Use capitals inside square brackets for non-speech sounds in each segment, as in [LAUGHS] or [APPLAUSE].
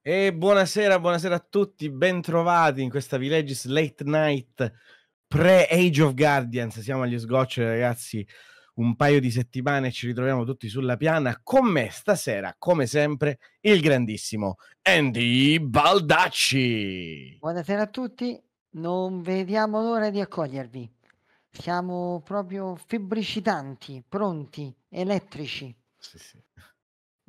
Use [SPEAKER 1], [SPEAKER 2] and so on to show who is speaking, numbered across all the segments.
[SPEAKER 1] E buonasera, buonasera a tutti, bentrovati in questa Villages Late Night pre-Age of Guardians. Siamo agli sgoccioli, ragazzi. Un paio di settimane ci ritroviamo tutti sulla piana. Con me stasera, come sempre, il grandissimo Andy Baldacci.
[SPEAKER 2] Buonasera a tutti, non vediamo l'ora di accogliervi. Siamo proprio febbricitanti, pronti, elettrici.
[SPEAKER 1] Sì, sì.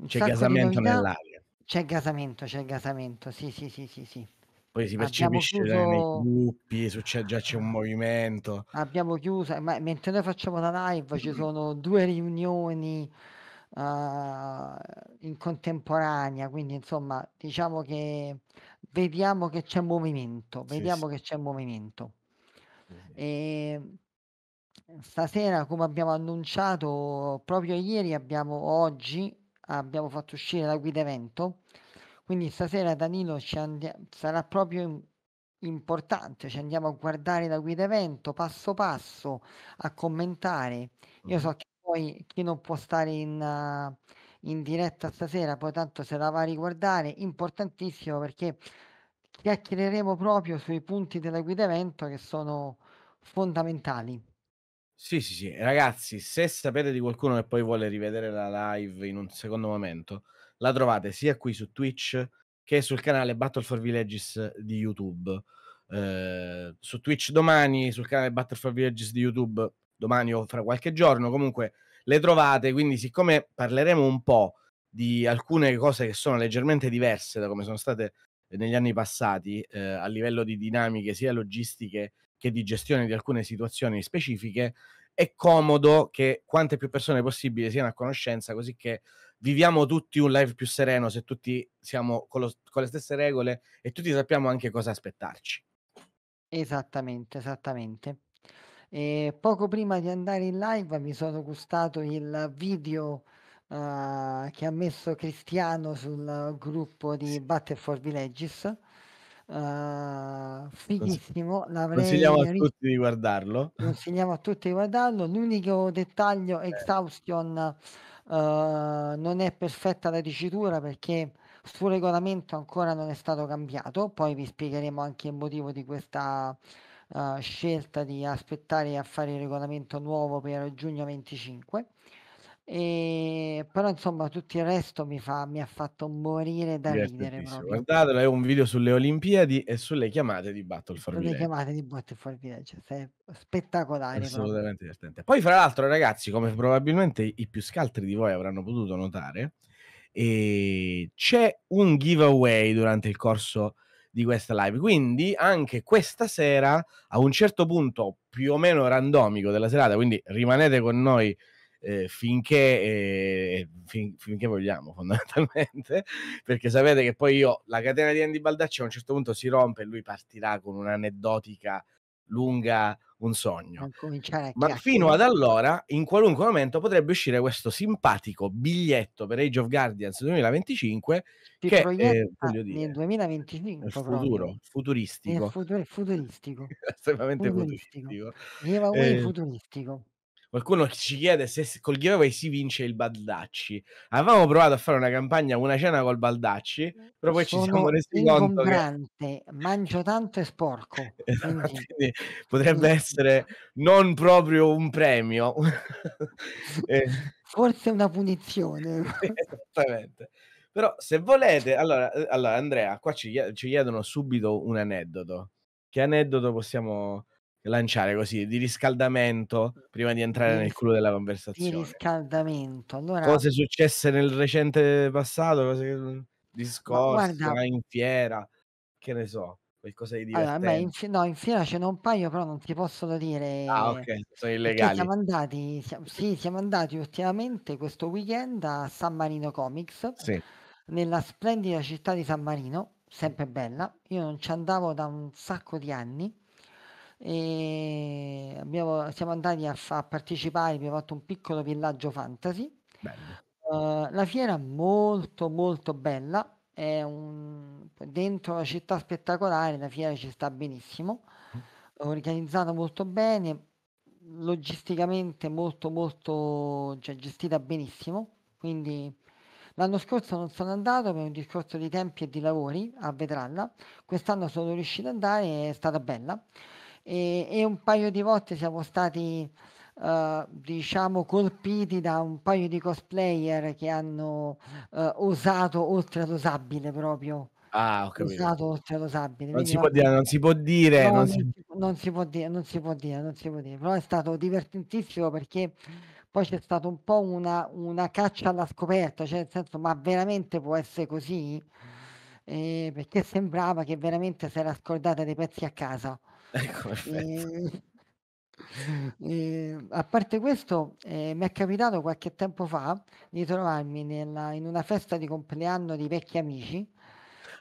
[SPEAKER 1] C'è gasamento nell'aria.
[SPEAKER 2] C'è gasamento, c'è gasamento, sì, sì, sì, sì, sì.
[SPEAKER 1] Poi si percepisce nei
[SPEAKER 2] chiuso,
[SPEAKER 1] gruppi, succede, già c'è un movimento.
[SPEAKER 2] abbiamo chiuso, ma mentre noi facciamo la live ci sono due riunioni eh, in contemporanea, quindi insomma diciamo che vediamo che c'è movimento, vediamo
[SPEAKER 1] sì.
[SPEAKER 2] che c'è movimento.
[SPEAKER 1] Sì.
[SPEAKER 2] E stasera, come abbiamo annunciato proprio ieri, abbiamo oggi abbiamo fatto uscire la guida evento. Quindi stasera Danilo ci andia- sarà proprio im- importante, ci andiamo a guardare la guida evento passo passo, a commentare. Io
[SPEAKER 1] Mhm.
[SPEAKER 2] so che poi chi non può stare in, eh, in diretta stasera, poi tanto se la va a riguardare, importantissimo perché chiacchiereremo proprio sui punti della guida evento che sono fondamentali.
[SPEAKER 1] Sì, sì, sì. Ragazzi, se sapete di qualcuno che poi vuole rivedere la live in un secondo momento, la trovate sia qui su Twitch che sul canale Battle for Villages di YouTube. Eh, su Twitch domani, sul canale Battle for Villages di YouTube domani o fra qualche giorno, comunque le trovate, quindi siccome parleremo un po' di alcune cose che sono leggermente diverse da come sono state negli anni passati eh, a livello di dinamiche sia logistiche che di gestione di alcune situazioni specifiche, è comodo che quante più persone possibile siano a conoscenza, così che viviamo tutti un live più sereno se tutti siamo con, lo- con le stesse regole e tutti sappiamo anche cosa aspettarci.
[SPEAKER 2] Esattamente, esattamente. E poco prima di andare in live mi sono gustato il video eh, che ha messo Cristiano sul gruppo di. Battle for Villages.
[SPEAKER 1] Consi-
[SPEAKER 2] fighissimo,
[SPEAKER 1] Consigliamo a
[SPEAKER 2] l'avrei
[SPEAKER 1] tutti di guardarlo.
[SPEAKER 2] consigliamo a tutti di guardarlo. L'unico dettaglio,
[SPEAKER 1] Eh,
[SPEAKER 2] exhaustion, eh, non è perfetta la dicitura perché sul regolamento ancora non è stato cambiato. Poi vi spiegheremo anche il motivo di questa eh, scelta di aspettare a fare il regolamento nuovo per giugno 25. E, però insomma tutto il resto mi, fa, mi ha fatto morire da ridere.
[SPEAKER 1] Guardatelo, è un video sulle Olimpiadi e sulle chiamate di Battle for
[SPEAKER 2] Sulle
[SPEAKER 1] Village.
[SPEAKER 2] chiamate di Battle for Villages, è spettacolare.
[SPEAKER 1] Assolutamente divertente. Poi, fra l'altro, ragazzi, come probabilmente i più scaltri di voi avranno potuto notare, eh, c'è un giveaway durante il corso di questa live. Quindi, anche questa sera, a un certo punto più o meno randomico della serata, quindi rimanete con noi eh, finché, eh, fin- finché vogliamo, [LAUGHS] fondamentalmente, perché sapete che poi io la catena di Andy Baldacci a un certo punto si rompe e lui partirà con un'aneddotica lunga un sogno. Ma fino ad allora, in qualunque momento potrebbe uscire questo simpatico biglietto per Age of Guardians 2025
[SPEAKER 2] si
[SPEAKER 1] che,
[SPEAKER 2] proietta
[SPEAKER 1] eh, voglio
[SPEAKER 2] nel
[SPEAKER 1] dire,
[SPEAKER 2] 2025
[SPEAKER 1] nel
[SPEAKER 2] proprio.
[SPEAKER 1] futuro,
[SPEAKER 2] Nel
[SPEAKER 1] futuristico,
[SPEAKER 2] futuro, [LAUGHS] futuristico.
[SPEAKER 1] estremamente
[SPEAKER 2] Futuristico.
[SPEAKER 1] futuristico. Eh,
[SPEAKER 2] futuristico.
[SPEAKER 1] Qualcuno ci chiede se col giveaway si vince il Baldacci. Avevamo provato a fare una campagna, una cena col Baldacci, però poi ci siamo
[SPEAKER 2] Sono
[SPEAKER 1] resi conto che
[SPEAKER 2] mangio tanto e sporco. [LAUGHS]
[SPEAKER 1] Esatto,
[SPEAKER 2] Quindi
[SPEAKER 1] potrebbe
[SPEAKER 2] quindi
[SPEAKER 1] essere non proprio un premio. [LAUGHS] Eh,
[SPEAKER 2] forse una punizione. [LAUGHS]
[SPEAKER 1] Esattamente. Però se volete, allora, eh, allora Andrea, qua ci, ci chiedono subito un aneddoto. Che aneddoto possiamo lanciare così di riscaldamento prima di entrare
[SPEAKER 2] Di
[SPEAKER 1] nel clou della
[SPEAKER 2] di
[SPEAKER 1] conversazione?
[SPEAKER 2] riscaldamento. Allora
[SPEAKER 1] Cose successe nel recente passato, cose discorsi,
[SPEAKER 2] guarda
[SPEAKER 1] vai in fiera, che ne so, qualcosa di
[SPEAKER 2] allora a me in
[SPEAKER 1] divertente.
[SPEAKER 2] no, in fiera ce n'ho un paio, però non ti possono
[SPEAKER 1] Ah,
[SPEAKER 2] dire
[SPEAKER 1] ok, sono illegali.
[SPEAKER 2] siamo andati siam sì, siamo andati ultimamente questo weekend a San Marino Comics,
[SPEAKER 1] Sì.
[SPEAKER 2] nella splendida città di San Marino, sempre bella. Io non ci andavo da un sacco di anni e abbiamo siamo andati a fa a partecipare, abbiamo fatto un piccolo villaggio fantasy. Uhm, la fiera molto, molto bella, è un dentro la città spettacolare, la fiera ci sta benissimo, organizzata molto bene, logisticamente molto, molto cioè gestita benissimo, quindi L'anno scorso non sono andato per un discorso di tempi e di lavori a Vetralla, quest'anno sono riuscito ad andare e è stata bella. E e un paio di volte siamo stati, uhm, diciamo colpiti da un paio di cosplayer che hanno, uhm, osato oltre l'osabile proprio.
[SPEAKER 1] Ah, ho capito, capi
[SPEAKER 2] oltre l'osabile,
[SPEAKER 1] non si può dire non si può dire,
[SPEAKER 2] No,
[SPEAKER 1] non si
[SPEAKER 2] si può non si può dire, non si può dire, non si può dire, però è stato divertentissimo perché poi c'è stato un po' una una caccia alla scoperta, cioè nel senso: "Ma veramente può esse così?" Ehm, perché sembrava che veramente s'era scordata dei pezzi a casa. [LAUGHS]
[SPEAKER 1] Ecco.
[SPEAKER 2] Ehm, ehm, a parte questo, ehm, m'è capitato qualche tempo fa di trovarmi nella in una festa di compleanno di vecchi amici,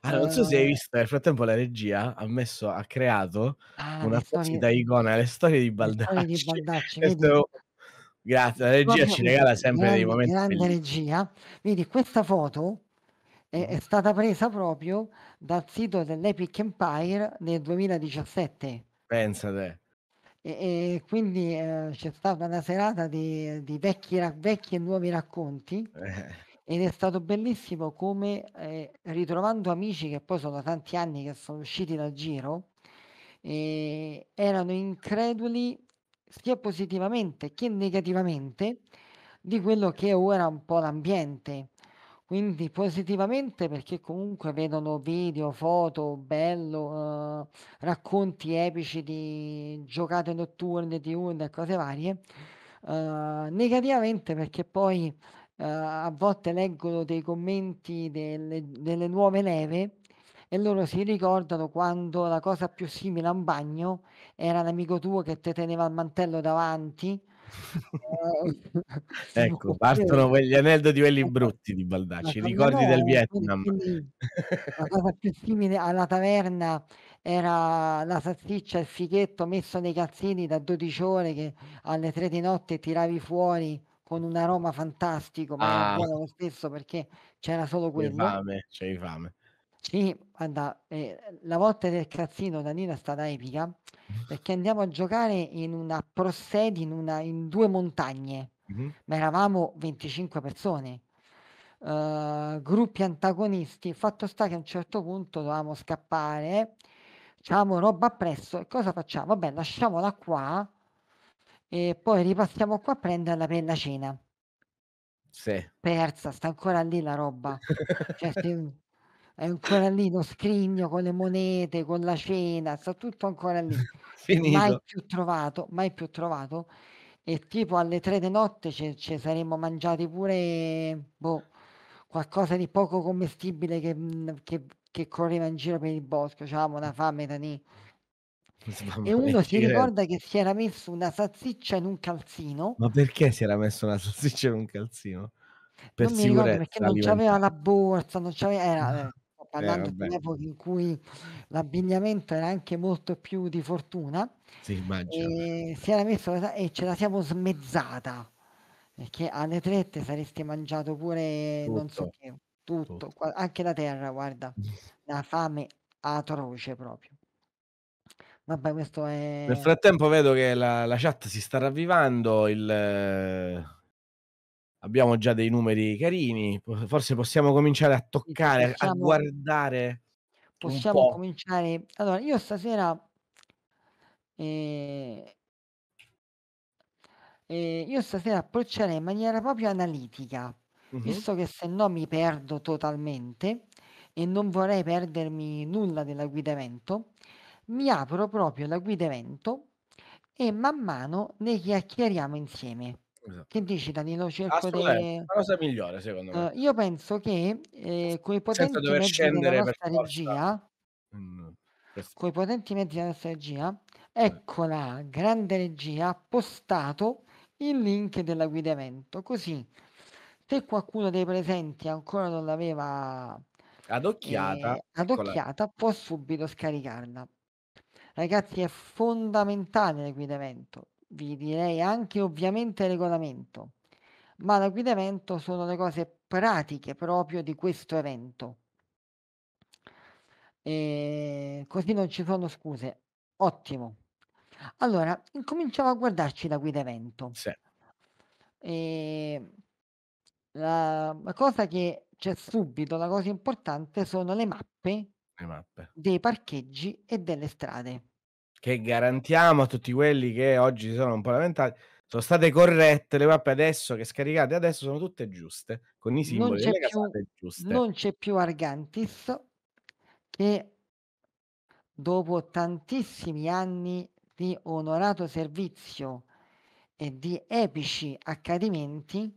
[SPEAKER 1] Allora, non so se hai
[SPEAKER 2] uhm
[SPEAKER 1] visto, nel frattempo la regia ha messo ha creato
[SPEAKER 2] Ah, le storie
[SPEAKER 1] un'apposita icona, le storie di
[SPEAKER 2] le storie di
[SPEAKER 1] Baldacci. [LAUGHS]
[SPEAKER 2] Baldacci, vedi?
[SPEAKER 1] Questo grazie, la regia
[SPEAKER 2] Proprio
[SPEAKER 1] ci regala sempre dei
[SPEAKER 2] grande
[SPEAKER 1] momenti
[SPEAKER 2] grande
[SPEAKER 1] bellissi
[SPEAKER 2] regia. Vedi questa foto è è stata presa proprio dal sito dell'Epic Empire nel 2017.
[SPEAKER 1] Pensa te.
[SPEAKER 2] E e quindi, ehm, c'è stata una serata di di vecchi vecchi e nuovi racconti,
[SPEAKER 1] Eh.
[SPEAKER 2] ed è stato bellissimo come, ehm, ritrovando amici che poi sono tanti anni che sono usciti dal giro, erano increduli sia positivamente che negativamente di quello che è ora un po' l'ambiente. Quindi positivamente perché comunque vedono video, foto, bello, uhm, racconti epici di giocate notturne, diurne e cose varie. Uhm, negativamente perché poi, uhm, a volte leggono dei commenti delle delle nuove leve e loro si ricordano quando la cosa più simile a un bagno era l'amico tuo che te teneva il mantello davanti,
[SPEAKER 1] Ecco,
[SPEAKER 2] oppure
[SPEAKER 1] partono quegli aneddoti quelli
[SPEAKER 2] ecco,
[SPEAKER 1] brutti di Baldacci,
[SPEAKER 2] ecco, no,
[SPEAKER 1] ricordi del Vietnam.
[SPEAKER 2] quindi la [LAUGHS] cosa più simile alla taverna era la salsiccia e il fighetto messo nei calzini da 12 ore che alle 3 di notte tiravi fuori con un aroma fantastico, ma era
[SPEAKER 1] Ah.
[SPEAKER 2] buono lo stesso perché c'era solo quello.
[SPEAKER 1] fame, c'avevi fame.
[SPEAKER 2] Sì, guarda, ehm, la volta del calzino da Nino è stata epica, perché andiamo a giocare in una Pro Steady in una in 2 montagne,
[SPEAKER 1] Mh-mh.
[SPEAKER 2] ma eravamo 25 persone, uhm, gruppi antagonisti. Fatto sta che a un certo punto dovevamo scappare, c'avevamo roba appresso e cosa facciamo: "Vabbè lasciamola qua e poi ripassiamo qua a prenderla per la cena."
[SPEAKER 1] Sì.
[SPEAKER 2] Persa, sta ancora lì la roba. [LAUGHS] Cioè è ancora lì lo scrigno con le monete, con la cena, sta tutto ancora lì. [LAUGHS] Mai
[SPEAKER 1] Finito.
[SPEAKER 2] più trovato, mai più trovato. E tipo alle 3 de notte ce saremmo mangiati pure, boh, qualcosa di poco commestibile che mhmm, che che correva in giro per il bosco, c'avevamo una fame da ni E uno si
[SPEAKER 1] ci
[SPEAKER 2] ricorda che si era messo una salsiccia in un calzino
[SPEAKER 1] Ma perché si era messo una salsiccia in un calzino? Per
[SPEAKER 2] Non mi ricordo perché non c'aveva la borsa, non c'ave era
[SPEAKER 1] Eh,
[SPEAKER 2] parlando di
[SPEAKER 1] vabbè.
[SPEAKER 2] un'epoca in cui l'abbigliamento era anche molto più di fortuna,
[SPEAKER 1] Sì, immagino.
[SPEAKER 2] ehm, si era messo la e ce la siamo smezzata, perché alle 3 te saresti mangiato pure non so
[SPEAKER 1] Tutto,
[SPEAKER 2] che, tutto,
[SPEAKER 1] tutto.
[SPEAKER 2] qua anche la terra guarda, una fame atroce proprio. Vabbè questo
[SPEAKER 1] Nel
[SPEAKER 2] è
[SPEAKER 1] frattempo vedo che la la chat si sta ravvivando, il abbiamo già dei numeri carini, forse possiamo cominciare a toccare, a
[SPEAKER 2] possiamo
[SPEAKER 1] guardare un
[SPEAKER 2] possiamo
[SPEAKER 1] po'
[SPEAKER 2] cominciare allora io stasera ehm ehm, io stasera approccerei in maniera proprio analitica,
[SPEAKER 1] Mh-mh.
[SPEAKER 2] visto che se no mi perdo totalmente e non vorrei perdermi nulla della guida evento, mi apro proprio la guida evento e man mano ne chiacchieriamo insieme. Che
[SPEAKER 1] Esattamente.
[SPEAKER 2] dici Danilo? Cerco de
[SPEAKER 1] la cosa migliore secondo me.
[SPEAKER 2] uhm, io penso che, coi
[SPEAKER 1] Senza
[SPEAKER 2] potenti mezzi della nostra regia
[SPEAKER 1] quest
[SPEAKER 2] coi potenti mezzi della nostra regia,
[SPEAKER 1] Eh.
[SPEAKER 2] eccola, grande regia, ha postato il link della guida evento, così se qualcuno dei presenti ancora non l'aveva,
[SPEAKER 1] Adocchiata,
[SPEAKER 2] ehm,
[SPEAKER 1] eccola
[SPEAKER 2] adocchiata può subito scaricarla. Ragazzi è fondamentale la guida evento, vi direi anche ovviamente regolamento, ma la guida evento sono le cose pratiche proprio di questo evento. Ehm, così non ci sono scuse. Ottimo. Allora, incominciamo a guardarci la guida evento.
[SPEAKER 1] Sì.
[SPEAKER 2] Ehm, la la cosa che c'è subito la cosa importante sono le mappe
[SPEAKER 1] Le mappe.
[SPEAKER 2] dei parcheggi e delle strade.
[SPEAKER 1] Che garantiamo a tutti quelli che oggi si sono un po' lamentati, sono state corrette le mappe adesso che scaricate adesso sono tutte giuste, con i
[SPEAKER 2] Non
[SPEAKER 1] simboli
[SPEAKER 2] c'è
[SPEAKER 1] delle
[SPEAKER 2] più
[SPEAKER 1] giuste.
[SPEAKER 2] non c'è più Argantis che dopo tantissimi anni di onorato servizio e di epici accadimenti,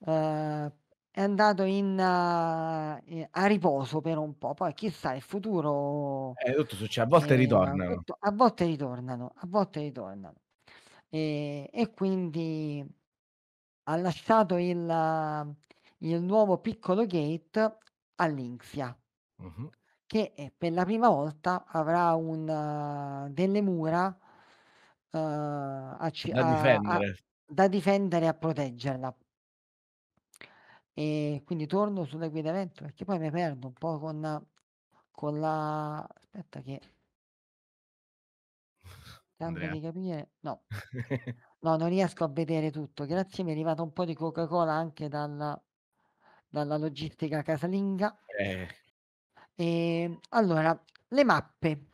[SPEAKER 2] uhm, è andato in ehm, a riposo per un po'. Poi chissà il futuro
[SPEAKER 1] Eh, tutto succe a volte
[SPEAKER 2] ehm,
[SPEAKER 1] ritornano.
[SPEAKER 2] a volte ritornano, a volte ritornano. Ehm, e quindi ha lasciato il il nuovo piccolo gate a Linxia
[SPEAKER 1] Mh-mh.
[SPEAKER 2] che, ehm, per la prima volta avrà un delle mura, uhm, a
[SPEAKER 1] Da
[SPEAKER 2] a a
[SPEAKER 1] difendere.
[SPEAKER 2] da difendere e a proteggerla. E quindi torno sulle guide evento perché poi mi perdo un po' con con la aspetta che
[SPEAKER 1] Andrea.
[SPEAKER 2] di capire no. [LAUGHS] No, non riesco a vedere tutto. Grazie, mi è arrivata un po' di Coca-Cola anche dalla dalla logistica casalinga.
[SPEAKER 1] Eh.
[SPEAKER 2] Ehm, allora, le mappe.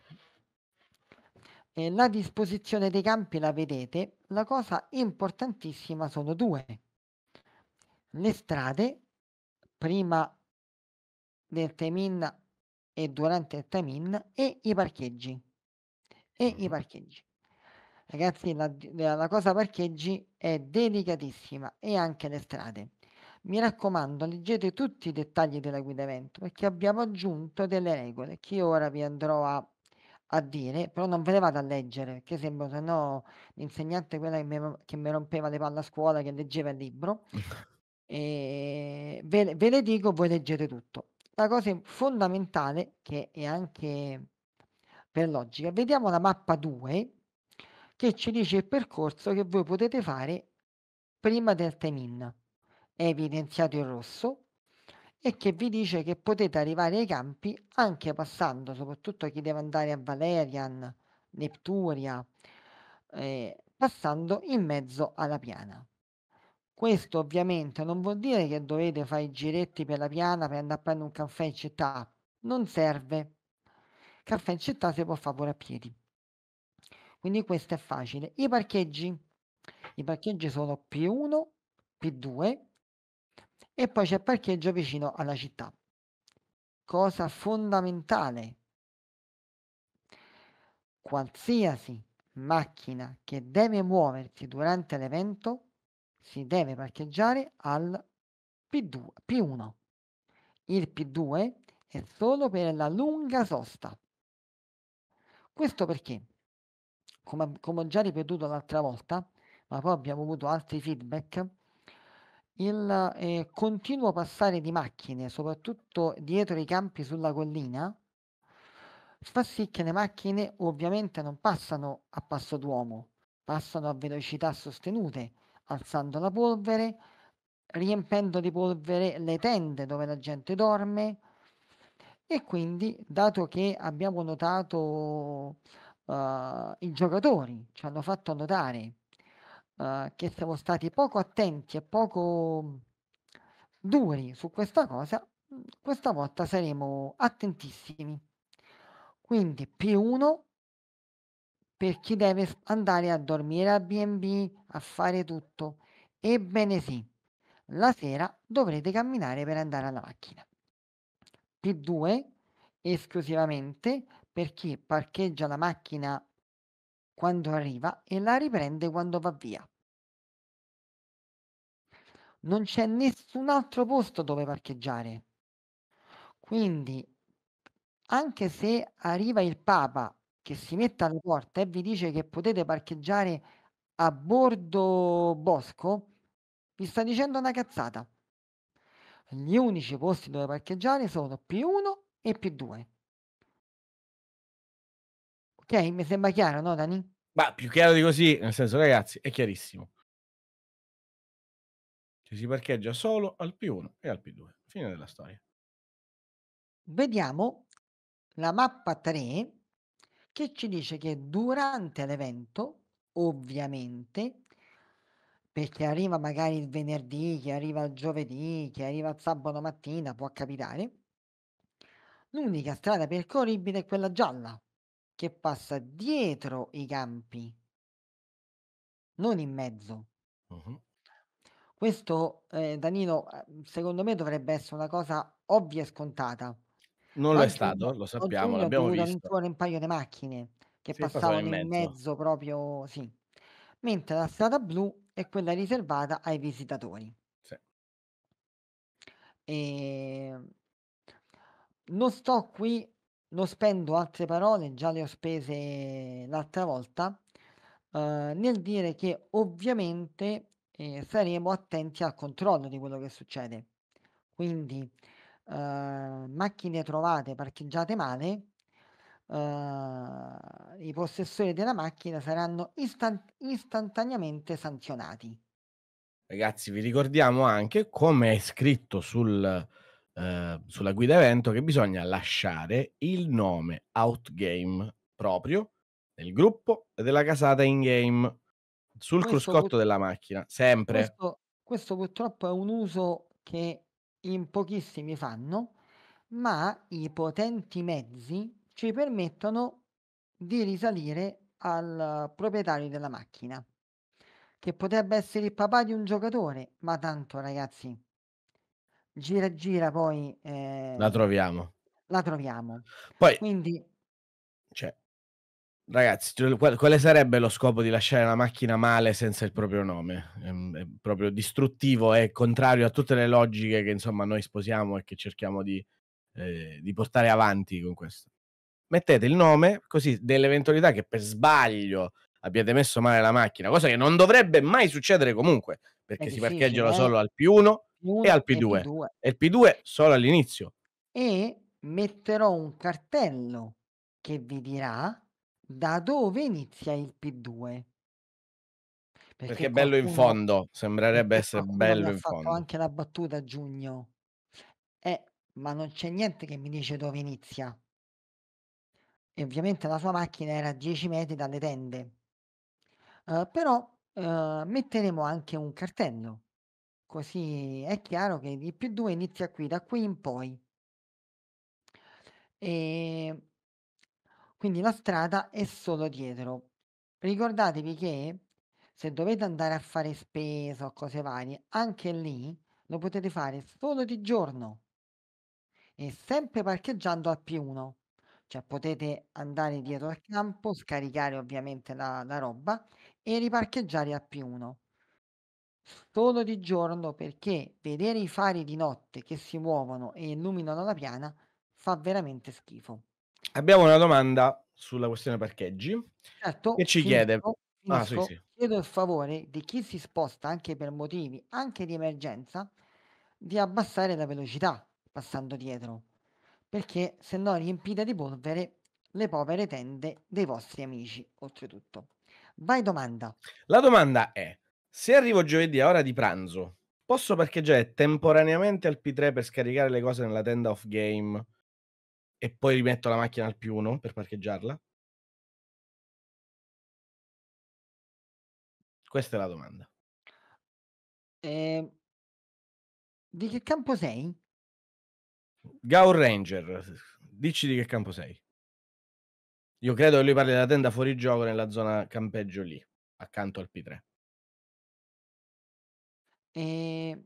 [SPEAKER 2] Ehm, la disposizione dei campi la vedete, la cosa importantissima sono 2. Le strade prima del time-in e durante il time-in e i parcheggi. E i parcheggi. Ragazzi la la cosa parcheggi è delicatissima e anche le strade. Mi raccomando, leggete tutti i dettagli della guida evento perché abbiamo aggiunto delle regole che io ora vi andrò a a dire, però non ve le vado a leggere perché sembro sennò l'insegnante quella che ro che mi rompeva le palle a scuola, che leggeva il libro. [LAUGHS] Ehm, ve ve le dico, voi leggete tutto. La cosa fondamentale, che è anche per logica, vediamo la mappa 2 che ci dice il percorso che voi potete fare prima del time-in. È evidenziato in rosso e che vi dice che potete arrivare ai campi anche passando, soprattutto chi deve andare a Valerian, Nepturia, ehm, passando in mezzo alla piana. Questo ovviamente non vuol dire che dovete fa' i giretti per la piana per andà a prendere un caffè in città, non serve. Caffè in città si può fa' pure a piedi. Quindi questo è facile. I parcheggi. I parcheggi sono P1, P2 e poi c'è il parcheggio vicino alla città. Cosa fondamentale. Qualsiasi macchina che deve muoversi durante l'evento si deve parcheggiare al P2 P1. Il P2 è solo per la lunga sosta. Questo perché? Come come ho già ripetuto l'altra volta, ma poi abbiamo avuto altri feedback, il, ehm, continuo passare di macchine, soprattutto dietro i campi sulla collina fa sì che le macchine ovviamente non passano a passo d'uomo, passano a velocità sostenute, alzando la polvere, riempendo di polvere le tende dove la gente dorme e quindi, dato che abbiamo notato uhm, i giocatori ci hanno fatto notare, uhm, che siamo stati poco attenti e poco duri su questa cosa, questa volta saremo attentissimi. Quindi P1 per chi deve andare a dormire al B&B, a fare tutto. Ebbene sì, la sera dovrete camminare per andare alla macchina. P2 esclusivamente per chi parcheggia la macchina quando arriva e la riprende quando va via. Non c'è nessun altro posto dove parcheggiare. Quindi anche se arriva il papa che si mette alle porte e vi dice che potete parcheggiare a bordo bosco, vi sta dicendo una cazzata. Gli unici posti dove parcheggiare sono P1 e P2. Okay, mi sembra chiaro, no Dani?
[SPEAKER 1] Ma più chiaro di così, nel senso ragazzi, è chiarissimo. Ci si parcheggia solo al P1 e al P2. Fine della storia.
[SPEAKER 2] Vediamo la mappa 3 che ci dice che durante l'evento, ovviamente Perché arriva magari il venerdì, che arriva il giovedì, che arriva il sabato mattina, può capitare. L'unica strada percorribile è quella gialla, che passa dietro i campi non in mezzo.
[SPEAKER 1] Mh-mh.
[SPEAKER 2] Questo, ehm, Danilo, uhm, secondo me dovrebbe essere una cosa ovvia e scontata.
[SPEAKER 1] Non lo è stato, lo sappiamo, l'abbiamo visto.
[SPEAKER 2] vincere un paio di macchine che
[SPEAKER 1] Sì, passano in
[SPEAKER 2] passavano in
[SPEAKER 1] mezzo.
[SPEAKER 2] mezzo proprio sì. Mentre la strada blu è quella riservata ai visitatori.
[SPEAKER 1] Sì.
[SPEAKER 2] Ehm non sto qui non spendo altre parole, già le ho spese l'altra volta, uhm, nel dire che ovviamente, ehm, saremo attenti al controllo di quello che succede. Quindi, uhm, macchine trovate parcheggiate male, uhm, i possessori della macchina saranno istant istantaneamente sanzionati.
[SPEAKER 1] Ragazzi, vi ricordiamo anche, come è scritto sul ehm, sulla guida evento, che bisogna lasciare il nome Outgame proprio del gruppo e della casata in-game sul
[SPEAKER 2] Questo
[SPEAKER 1] cruscotto della macchina, sempre.
[SPEAKER 2] questo questo purtroppo è un uso che in pochissimi fanno, ma i potenti mezzi ci permettono di risalire al proprietario della macchina, che potrebbe essere il papà di un giocatore, ma tanto ragazzi gira gira poi,
[SPEAKER 1] La
[SPEAKER 2] ehm,
[SPEAKER 1] troviamo.
[SPEAKER 2] la troviamo.
[SPEAKER 1] Poi
[SPEAKER 2] Quindi
[SPEAKER 1] ragazzi, qual quale sarebbe lo scopo di lasciare la macchina male senza il proprio nome? Ehm, è proprio distruttivo, è contrario a tutte le logiche che insomma noi sposiamo e che cerchiamo di ehm, di portare avanti con questo. Mettete il nome, così dell'eventualità che per sbaglio abbiate messo male la macchina, cosa che non dovrebbe mai succedere comunque, perché si parcheggiano
[SPEAKER 2] eh.
[SPEAKER 1] solo al P1 e al
[SPEAKER 2] P1 e
[SPEAKER 1] P2
[SPEAKER 2] P2.
[SPEAKER 1] e il P2 solo all'inizio.
[SPEAKER 2] E metterò un cartello che vi dirà da dove inizia il P2.
[SPEAKER 1] Perché
[SPEAKER 2] Perché
[SPEAKER 1] bello in fondo, [LAUGHS] sembrerebbe essere bello
[SPEAKER 2] ha
[SPEAKER 1] in
[SPEAKER 2] fatto
[SPEAKER 1] fondo.
[SPEAKER 2] anche la battuta a giugno. Eh, ma non c'è niente che mi dice dove inizia. E ovviamente la sua macchina era a 10 metri dalle tende. Uhm, però, uhm, metteremo anche un cartello, così è chiaro che il P2 inizia qui, da qui in poi. Ehm quindi la strada è solo dietro. Ricordatevi che se dovete andare a fare spesa o cose varie, anche lì lo potete fare solo di giorno e sempre parcheggiando al P1. Cioè potete andare dietro al campo, scaricare ovviamente la la roba e riparcheggiare al P1. Solo di giorno perché vedere i fari di notte che si muovono e illuminano la piana fa veramente schifo.
[SPEAKER 1] Abbiamo una domanda sulla questione parcheggi che
[SPEAKER 2] Certo,
[SPEAKER 1] ci chiede
[SPEAKER 2] finisco,
[SPEAKER 1] ah sì,
[SPEAKER 2] finisco.
[SPEAKER 1] sì.
[SPEAKER 2] Chiedo il favore di chi si sposta anche per motivi anche di emergenza, di abbassare la velocità passando dietro, perché se no riempite di polvere le povere tende dei vostri amici, oltretutto. Vai domanda.
[SPEAKER 1] La domanda è: se arrivo giovedì a ora di pranzo, posso parcheggiare temporaneamente al P3 per scaricare le cose nella tenda off game e poi rimetto la macchina al P1 per parcheggiarla? Questa è la domanda.
[SPEAKER 2] Ehm Di che campo sei?
[SPEAKER 1] Gaur Ranger, dici di che campo sei. Io credo che lui parli della tenda fuori gioco nella zona campeggio lì, accanto al P3.
[SPEAKER 2] Ehm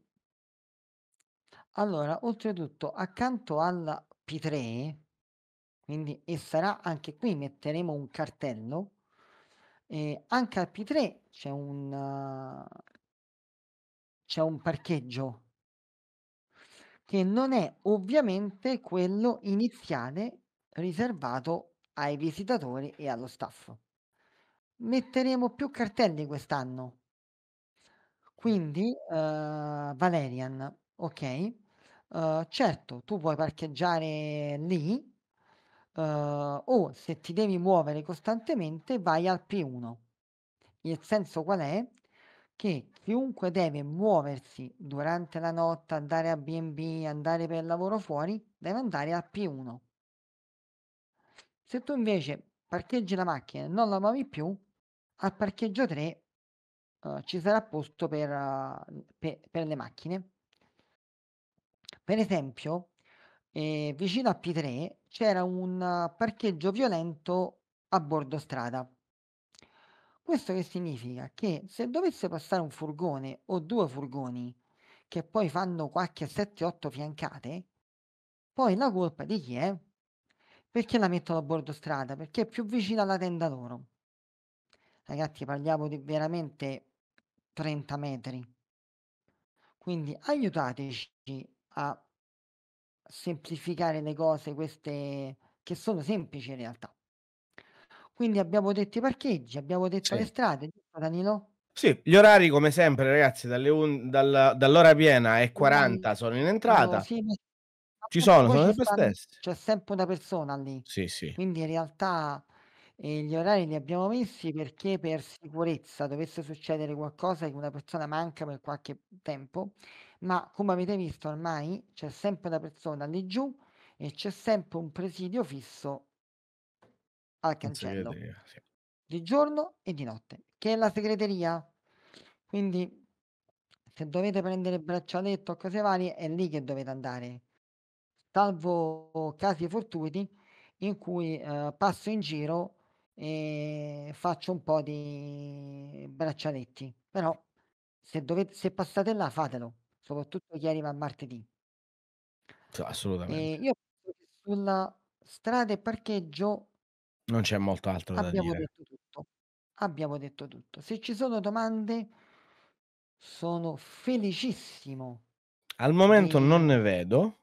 [SPEAKER 2] allora, oltretutto accanto al P3, quindi e sarà anche qui metteremo un cartello, ehm, anche al P3 c'è un c'è un parcheggio che non è ovviamente quello iniziale riservato ai visitatori e allo staff. Metteremo più cartelli quest'anno. Quindi, uhm, Valerian, okay, uhm, certo tu puoi parcheggiare lì, uhm, o se ti devi muovere costantemente vai al P1. Il senso qual è? Che chiunque deve muoversi durante la notte, andare a B&B, andare per lavoro fuori, deve andare al P1. Se tu invece parcheggi la macchina e non la muovi più, al parcheggio 3 uhm, ci sarà posto per mhmm, pe per le macchine. Per esempio, ehm, vicino a P3 c'era un parcheggio violento a bordo strada. Questo che significa? Che se dovesse passare un furgone o 2 furgoni che poi fanno qualche 7, 8 fiancate, poi la colpa di chi è? Perché la mettono a bordo strada? Perché è più vicina alla tenda loro. Ragazzi parliamo di veramente 30 metri. Quindi aiutateci a semplificare le cose queste che sono semplici in realtà. Quindi abbiamo detto i parcheggi, abbiamo detto le
[SPEAKER 1] Sì.
[SPEAKER 2] strade, giusto Danilo?
[SPEAKER 1] Sì, gli orari come sempre ragazzi dalle un dal dall'ora piena e
[SPEAKER 2] Orari
[SPEAKER 1] 40 sono in entrata.
[SPEAKER 2] sì,
[SPEAKER 1] Ci sono, sono sempre stessi.
[SPEAKER 2] c'è sempre una persona lì.
[SPEAKER 1] Sì, sì.
[SPEAKER 2] Quindi in realtà, ehm, gli orari li abbiamo messi perché per sicurezza dovesse succedere qualcosa che una persona manca per qualche tempo, ma come avete visto ormai c'è sempre una persona lì giù e c'è sempre un presidio fisso al cancello,
[SPEAKER 1] sì.
[SPEAKER 2] di giorno e di notte, che è la segreteria. Quindi se dovete prendere il braccialetto o cose varie è lì che dovete andare, salvo casi fortuiti in cui, uhm, passo in giro e faccio un po' di braccialetti. Però se dovet se passate là fatelo, soprattutto chi arriva a martedì.
[SPEAKER 1] Sì, assolutamente.
[SPEAKER 2] Ehm, io penso che sulla strada e parcheggio
[SPEAKER 1] Non c'è molto altro da
[SPEAKER 2] abbiamo
[SPEAKER 1] dire.
[SPEAKER 2] detto tutto. Abbiamo detto tutto. Se ci sono domande sono felicissimo
[SPEAKER 1] Al momento non
[SPEAKER 2] di
[SPEAKER 1] ne vedo.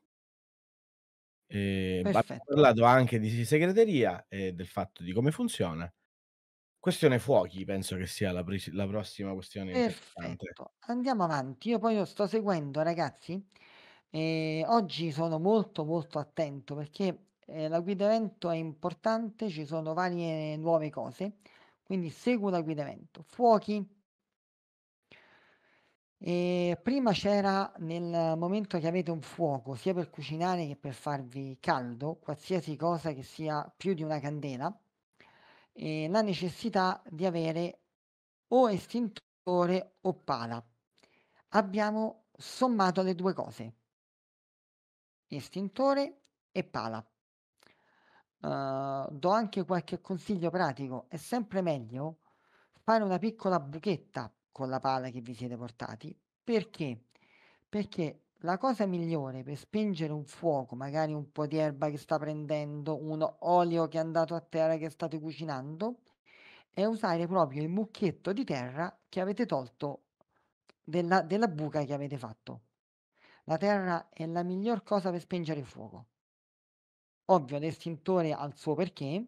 [SPEAKER 1] Ehm, abbiamo parlato anche di segreteria e del fatto di come funziona. Questione fuochi penso che sia la pris la prossima questione interessante.
[SPEAKER 2] Perfetto, andiamo avanti. Io poi lo sto seguendo ragazzi, ehm, oggi sono molto, molto attento perché, ehm, la guida evento è importante, ci sono varie nuove cose, quindi seguo la guida evento. Fuochi Ehm, prima c'era nel momento che avete un fuoco, sia per cucinare che per farvi caldo, qualsiasi cosa che sia più di una candela, ehm, la necessità di avere o estintore o pala. Abbiamo sommato le 2 cose. Estintore e pala. Uhm, do anche qualche consiglio pratico: è sempre meglio fare una piccola buchetta con la pala che vi siete portati. Perché? Perché la cosa migliore per spengere un fuoco, magari un po' di erba che sta prendendo, un olio che è andato a terra che state cucinando, è usare proprio il mucchietto di terra che avete tolto della della buca che avete fatto. La terra è la miglior cosa per spengere il fuoco. Ovvio l'estintore ha il suo perché,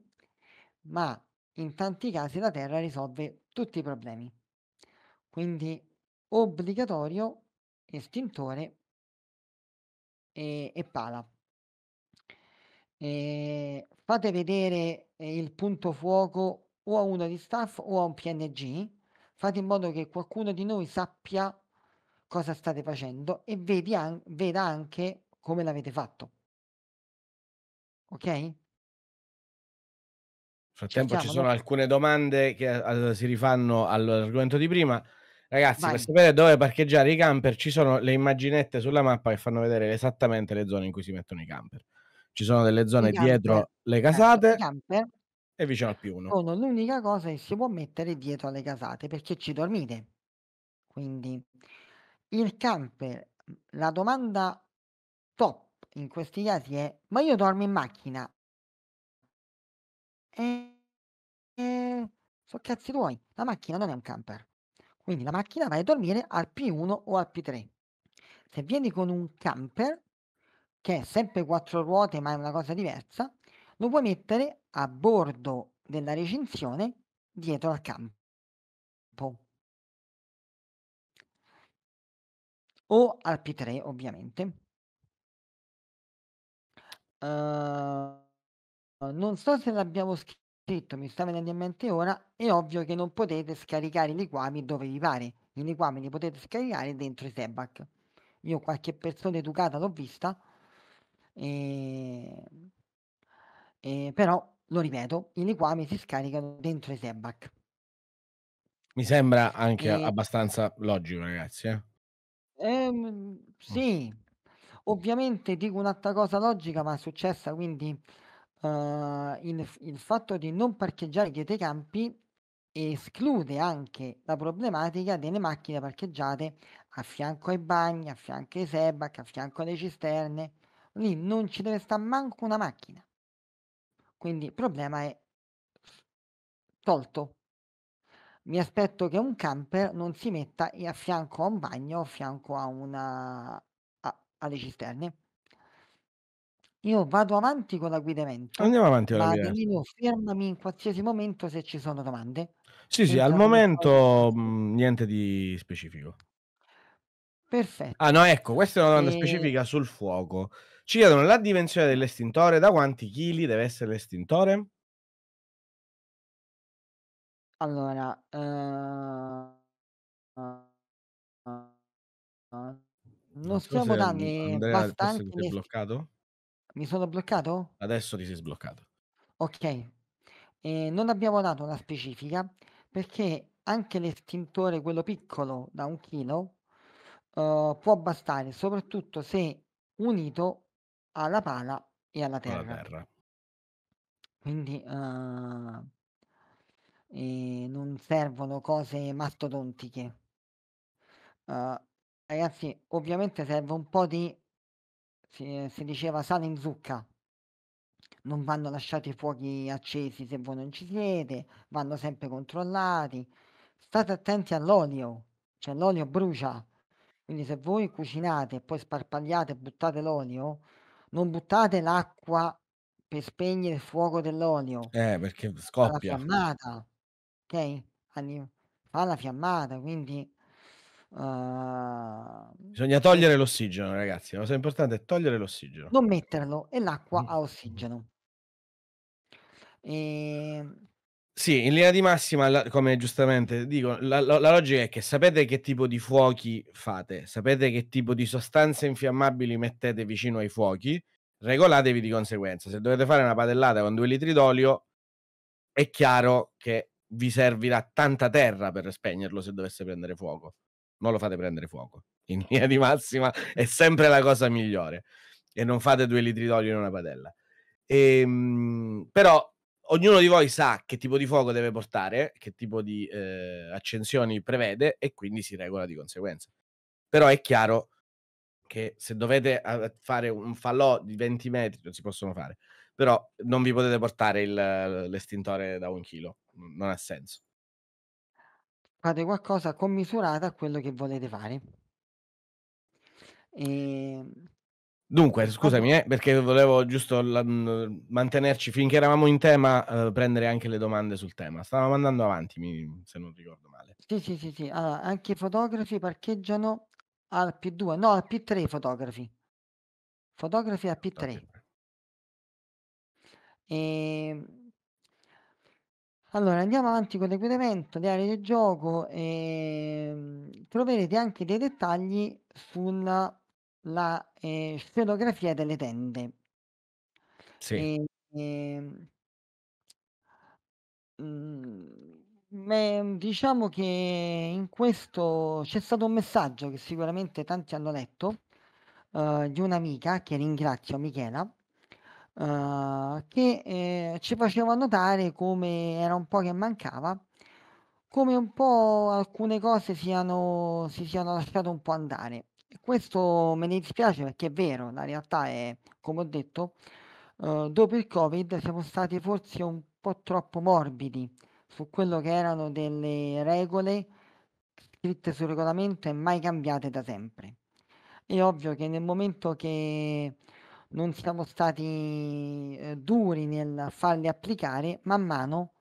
[SPEAKER 2] ma in tanti casi la terra risolve tutti i problemi. Quindi obbligatorio estintore e e pala. Ehm, fate vedere, ehm, il punto fuoco o a uno di staff o a un PNG, fate in modo che qualcuno di noi sappia cosa state facendo e vedi an veda anche come l'avete fatto. Okay? Ci
[SPEAKER 1] Frattempo ci
[SPEAKER 2] stiamo,
[SPEAKER 1] sono
[SPEAKER 2] no?
[SPEAKER 1] alcune domande che a si rifanno all'argomento di prima. Ragazzi, per
[SPEAKER 2] Vai.
[SPEAKER 1] sapere dove parcheggiare i camper ci sono le immaginette sulla mappa che fanno vedere esattamente le zone in cui si mettono i camper. Ci sono delle zone
[SPEAKER 2] camper
[SPEAKER 1] dietro le
[SPEAKER 2] certo,
[SPEAKER 1] casate
[SPEAKER 2] camper
[SPEAKER 1] e vicino al P1.
[SPEAKER 2] sono l'unica cosa che si può mettere dietro alle casate, perché ci dormite. Quindi il camper la domanda top in questi casi è: "Ma io dormo in macchina" Ehm, so' cazzi tuoi, la macchina non è un camper. Quindi la macchina vai a dormire al P1 o al P3. Se vieni con un camper, che è sempre 4 ruote ma è una cosa diversa, lo puoi mettere a bordo della recinzione dietro al campo. O al P3 ovviamente. Uhm, non so se l'abbiamo scritto, mi sta venendo in mente ora, è ovvio che non potete scaricare i liquami dove vi pare. I liquami li potete scaricare dentro i Sebak. Io qualche persona educata l'ho vista, ehm ehm, però lo ripeto, i liquami si scaricano dentro i Sebak.
[SPEAKER 1] Mi sembra anche
[SPEAKER 2] E
[SPEAKER 1] abbastanza logico ragazzi, eh.
[SPEAKER 2] Ehm, sì. Ovviamente dico un'altra cosa logica, ma è successa quindi, uhm, il il fatto di non parcheggiare dietro ai campi esclude anche la problematica delle macchine parcheggiate a fianco ai bagni, a fianco ai sebak, a fianco alle cisterne. Lì non ci deve sta manco una macchina. Quindi il problema è tolto. Mi aspetto che un camper non si metta i a fianco a un bagno o a fianco a una a alle cisterne. Io vado avanti con la guida evento,
[SPEAKER 1] Andiamo avanti con
[SPEAKER 2] ma
[SPEAKER 1] guida
[SPEAKER 2] Danilo fermami in qualsiasi momento se ci sono domande,
[SPEAKER 1] Sì, sì, al momento, mhmm, niente di specifico. Ah
[SPEAKER 2] Perfetto.
[SPEAKER 1] no, ecco, questa è una domanda
[SPEAKER 2] Ehm
[SPEAKER 1] specifica sul fuoco. Ci chiedono la dimensione dell'estintore, da quanti chili deve essere l'estintore?
[SPEAKER 2] Allora, uhm, non
[SPEAKER 1] Non so
[SPEAKER 2] stiamo
[SPEAKER 1] se,
[SPEAKER 2] dan
[SPEAKER 1] mhmm,
[SPEAKER 2] ehm,
[SPEAKER 1] Andrea ti
[SPEAKER 2] anche
[SPEAKER 1] sei
[SPEAKER 2] l'esti
[SPEAKER 1] bloccato?
[SPEAKER 2] Mi sono bloccato?
[SPEAKER 1] Adesso ti sei sbloccato.
[SPEAKER 2] Okay. Ehm, non abbiamo dato una specifica perché anche l'estintore, quello piccolo da 1 chilo, uhm, può bastare, soprattutto se unito alla pala e alla
[SPEAKER 1] Con la
[SPEAKER 2] terra.
[SPEAKER 1] terra.
[SPEAKER 2] Quindi, ehm, non servono cose mastodontiche. Uhm, ragazzi, ovviamente serve un po' di si si diceva sale in zucca. Non vanno lasciati i fuochi accesi se voi non ci siete, vanno sempre controllati. State attenti all'olio, cioè l'olio brucia. Quindi se voi cucinate e poi sparpagliate e buttate l'olio, non buttate l'acqua per spegnere il fuoco dell'olio.
[SPEAKER 1] Eh, perché
[SPEAKER 2] Fa la
[SPEAKER 1] scoppia.
[SPEAKER 2] fiammata, ani fa la fiammata, quindi, uhm,
[SPEAKER 1] Bisogna togliere l'ossigeno ragazzi, la cosa importante è togliere l'ossigeno.
[SPEAKER 2] Non metterlo e l'acqua
[SPEAKER 1] Mh.
[SPEAKER 2] a ossigeno. Ehm
[SPEAKER 1] Sì, in linea di massima la come giustamente dico, la lo la logica è che sapete che tipo di fuochi fate, sapete che tipo di sostanze infiammabili mettete vicino ai fuochi, regolatevi di conseguenza. Se dovete fare una padellata con 2 litri d'olio, è chiaro che vi servirà tanta terra per spegnerlo se dovesse prendere fuoco. Non lo fate prendere fuoco. In [LAUGHS] linea di massima è sempre la cosa migliore e non fate 2 litri d'olio in una padella. Ehm, però ognuno di voi sa che tipo di fuoco deve portare, che tipo di, ehm, accensioni prevede e quindi si regola di conseguenza. Però è chiaro che se dovete fare un falò di 20 metri non si possono fare, però non vi potete portare il l'estintore da 1 chilo, non ha senso.
[SPEAKER 2] Fate qualcosa commisurato a quello che volete fare. Ehm
[SPEAKER 1] Dunque, scusami eh, perché volevo giusto la mantenerci finché eravamo in tema, uhm, prendere anche le domande sul tema. Stavamo andando avanti mi se non ricordo male.
[SPEAKER 2] Sì, sì, sì, sì. Allora, anche i fotografi parcheggiano al P2, no al P3 i fotografi. Fotografi al P3. Ehm allora andiamo avanti con le guide evento, le aree di gioco, ehm, troverete anche dei dettagli sulla la, ehm, scenografia delle tende.
[SPEAKER 1] Sì.
[SPEAKER 2] Ehm Mhmm, me diciamo che in questo c'è stato un messaggio che sicuramente tanti hanno letto, uhm, di un'amica che ringrazio, Michela, uhm, che, ehm, ci faceva notare come era un po' che mancava, come un po' alcune cose siano si siano lasciate un po' andare. Questo me ne dispiace perché è vero, la realtà è, come ho detto, uhm, dopo il Covid siamo stati forse un po' troppo morbidi su quello che erano delle regole scritte sul regolamento e mai cambiate da sempre. È ovvio che nel momento che non siamo stati, ehm, duri nel farli applicare, man mano,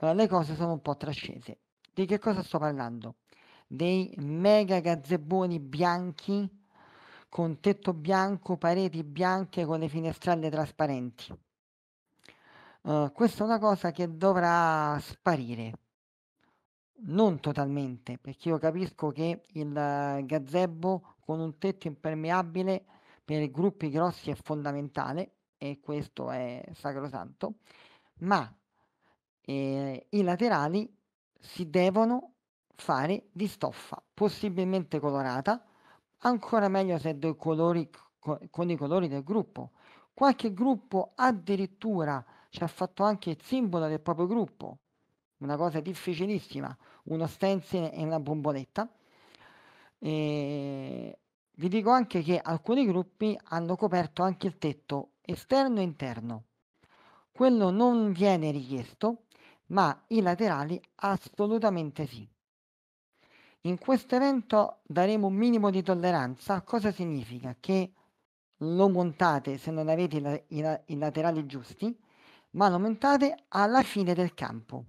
[SPEAKER 2] uhm, le cose sono un po' trascese. Di che cosa sto parlando? Dei mega gazeboni bianchi con tetto bianco, pareti bianche con le finestrelle trasparenti. Uhm, questa è una cosa che dovrà sparire. Non totalmente, perché io capisco che il gazebo con un tetto impermeabile per gruppi grossi è fondamentale e questo è sacrosanto, ma, ehm, i laterali si devono fare di stoffa, possibilmente colorata, ancora meglio se dei colori co- con i colori del gruppo. Qualche gruppo addirittura ci ha fatto anche il simbolo del proprio gruppo, una cosa difficilissima, uno stencil e una bomboletta. E vi dico anche che alcuni gruppi hanno coperto anche il tetto esterno e interno. Quello non viene richiesto, ma i laterali assolutamente sì. In questo evento daremo un minimo di tolleranza. Cosa significa? Che lo montate se non avete i, laterali giusti, ma lo montate alla fine del campo,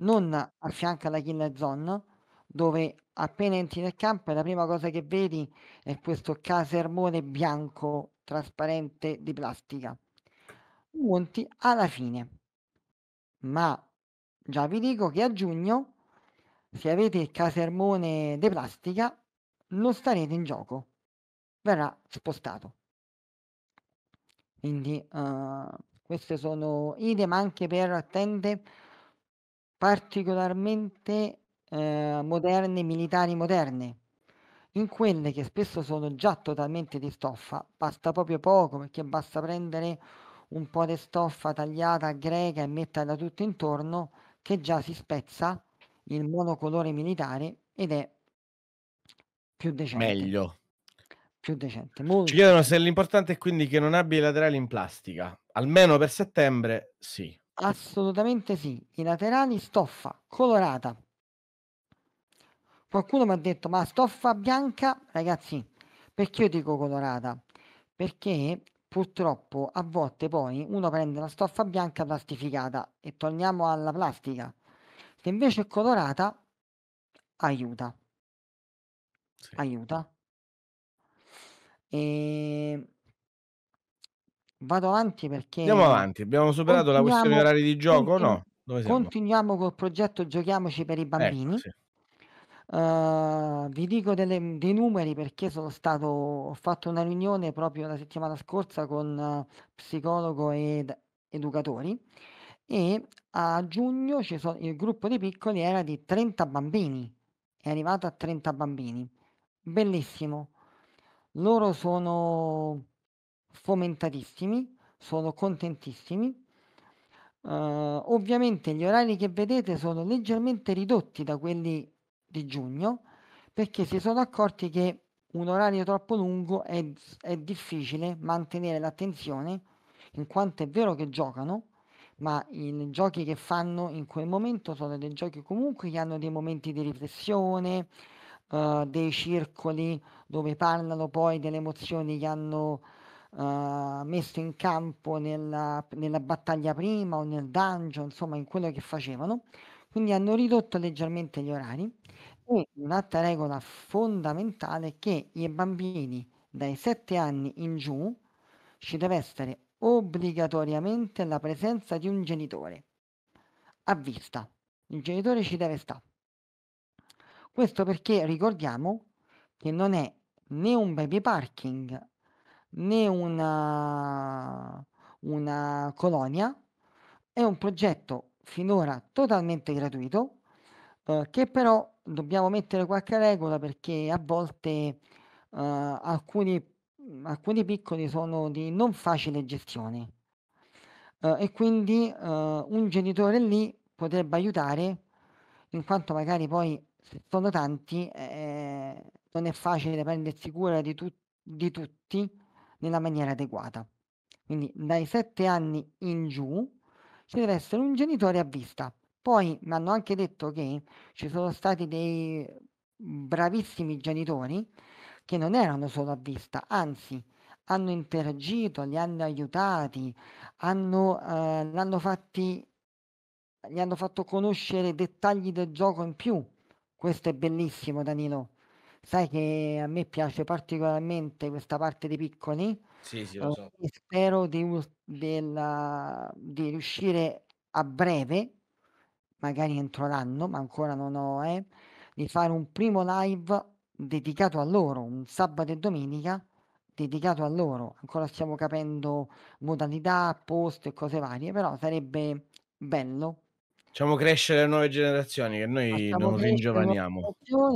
[SPEAKER 2] non a fianco alla kill zone, dove appena entri nel campo la prima cosa che vedi è questo casermone bianco trasparente di plastica. Monti alla fine. Ma già vi dico che a giugno, se avete il casermone di plastica, non starete in gioco. Verrà spostato. Quindi uh, queste sono idem anche per tende particolarmente eh, moderne, militari moderne. In quelle che spesso sono già totalmente di stoffa, basta proprio poco perché basta prendere un po' di stoffa tagliata greca e metterla tutto intorno che già si spezza il monocolore militare ed è più decente.
[SPEAKER 1] Meglio
[SPEAKER 2] più decente.
[SPEAKER 1] Molto. Ci chiedono se l'importante è quindi che non abbia i laterali in plastica. Almeno per settembre, sì.
[SPEAKER 2] Assolutamente sì. I laterali stoffa colorata. Qualcuno mi ha detto, ma stoffa bianca? Ragazzi, perché io dico colorata? Perché purtroppo a volte poi uno prende la stoffa bianca plastificata e torniamo alla plastica. Se invece è colorata, aiuta. Sì. Aiuta. E vado avanti perché
[SPEAKER 1] Andiamo avanti, abbiamo superato la questione orari di gioco,
[SPEAKER 2] continu-
[SPEAKER 1] no?
[SPEAKER 2] Dove siamo? continuiamo col progetto Giochiamoci per i ecco, bambini.
[SPEAKER 1] Ecco, sì.
[SPEAKER 2] Uh, vi dico delle, dei numeri perché sono stato, ho fatto una riunione proprio la settimana scorsa con uh, psicologo ed educatori e a giugno ci sono, il gruppo di piccoli era di 30 bambini, è arrivato a 30 bambini, bellissimo. Loro sono fomentatissimi, sono contentissimi. Uh, ovviamente gli orari che vedete sono leggermente ridotti da quelli di giugno perché si sono accorti che un orario troppo lungo è, è difficile mantenere l'attenzione in quanto è vero che giocano ma i giochi che fanno in quel momento sono dei giochi comunque che hanno dei momenti di riflessione, uh, dei circoli dove parlano poi delle emozioni che hanno uh, messo in campo nella, nella battaglia prima o nel dungeon, insomma in quello che facevano. Quindi hanno ridotto leggermente gli orari e un'altra regola fondamentale è che i bambini dai 7 anni in giù ci deve essere obbligatoriamente la presenza di un genitore a vista. Il genitore ci deve stare. Questo perché ricordiamo che non è né un baby parking né una, una colonia, è un progetto finora totalmente gratuito eh, che però dobbiamo mettere qualche regola perché a volte eh, alcuni, alcuni piccoli sono di non facile gestione eh, e quindi eh, un genitore lì potrebbe aiutare in quanto magari poi sono tanti, eh, non è facile prendersi cura di, tu- di tutti nella maniera adeguata. Quindi dai sette anni in giù ci deve essere un genitore a vista. Poi mi hanno anche detto che ci sono stati dei bravissimi genitori che non erano solo a vista, anzi hanno interagito, li hanno aiutati, hanno, eh, l'hanno fatti, gli hanno fatto conoscere dettagli del gioco in più questo è bellissimo, Danilo. Sai che a me piace particolarmente questa parte dei piccoli.
[SPEAKER 1] Sì, sì, lo
[SPEAKER 2] eh,
[SPEAKER 1] so.
[SPEAKER 2] e spero di, della- di riuscire a breve, magari entro l'anno, ma ancora non ho, eh, di fare un primo live dedicato a loro, un sabato e domenica dedicato a loro. Ancora stiamo capendo modalità, post e cose varie, però sarebbe bello
[SPEAKER 1] Facciamo crescere le nuove generazioni, che noi
[SPEAKER 2] Facciamo
[SPEAKER 1] non ringiovaniamo.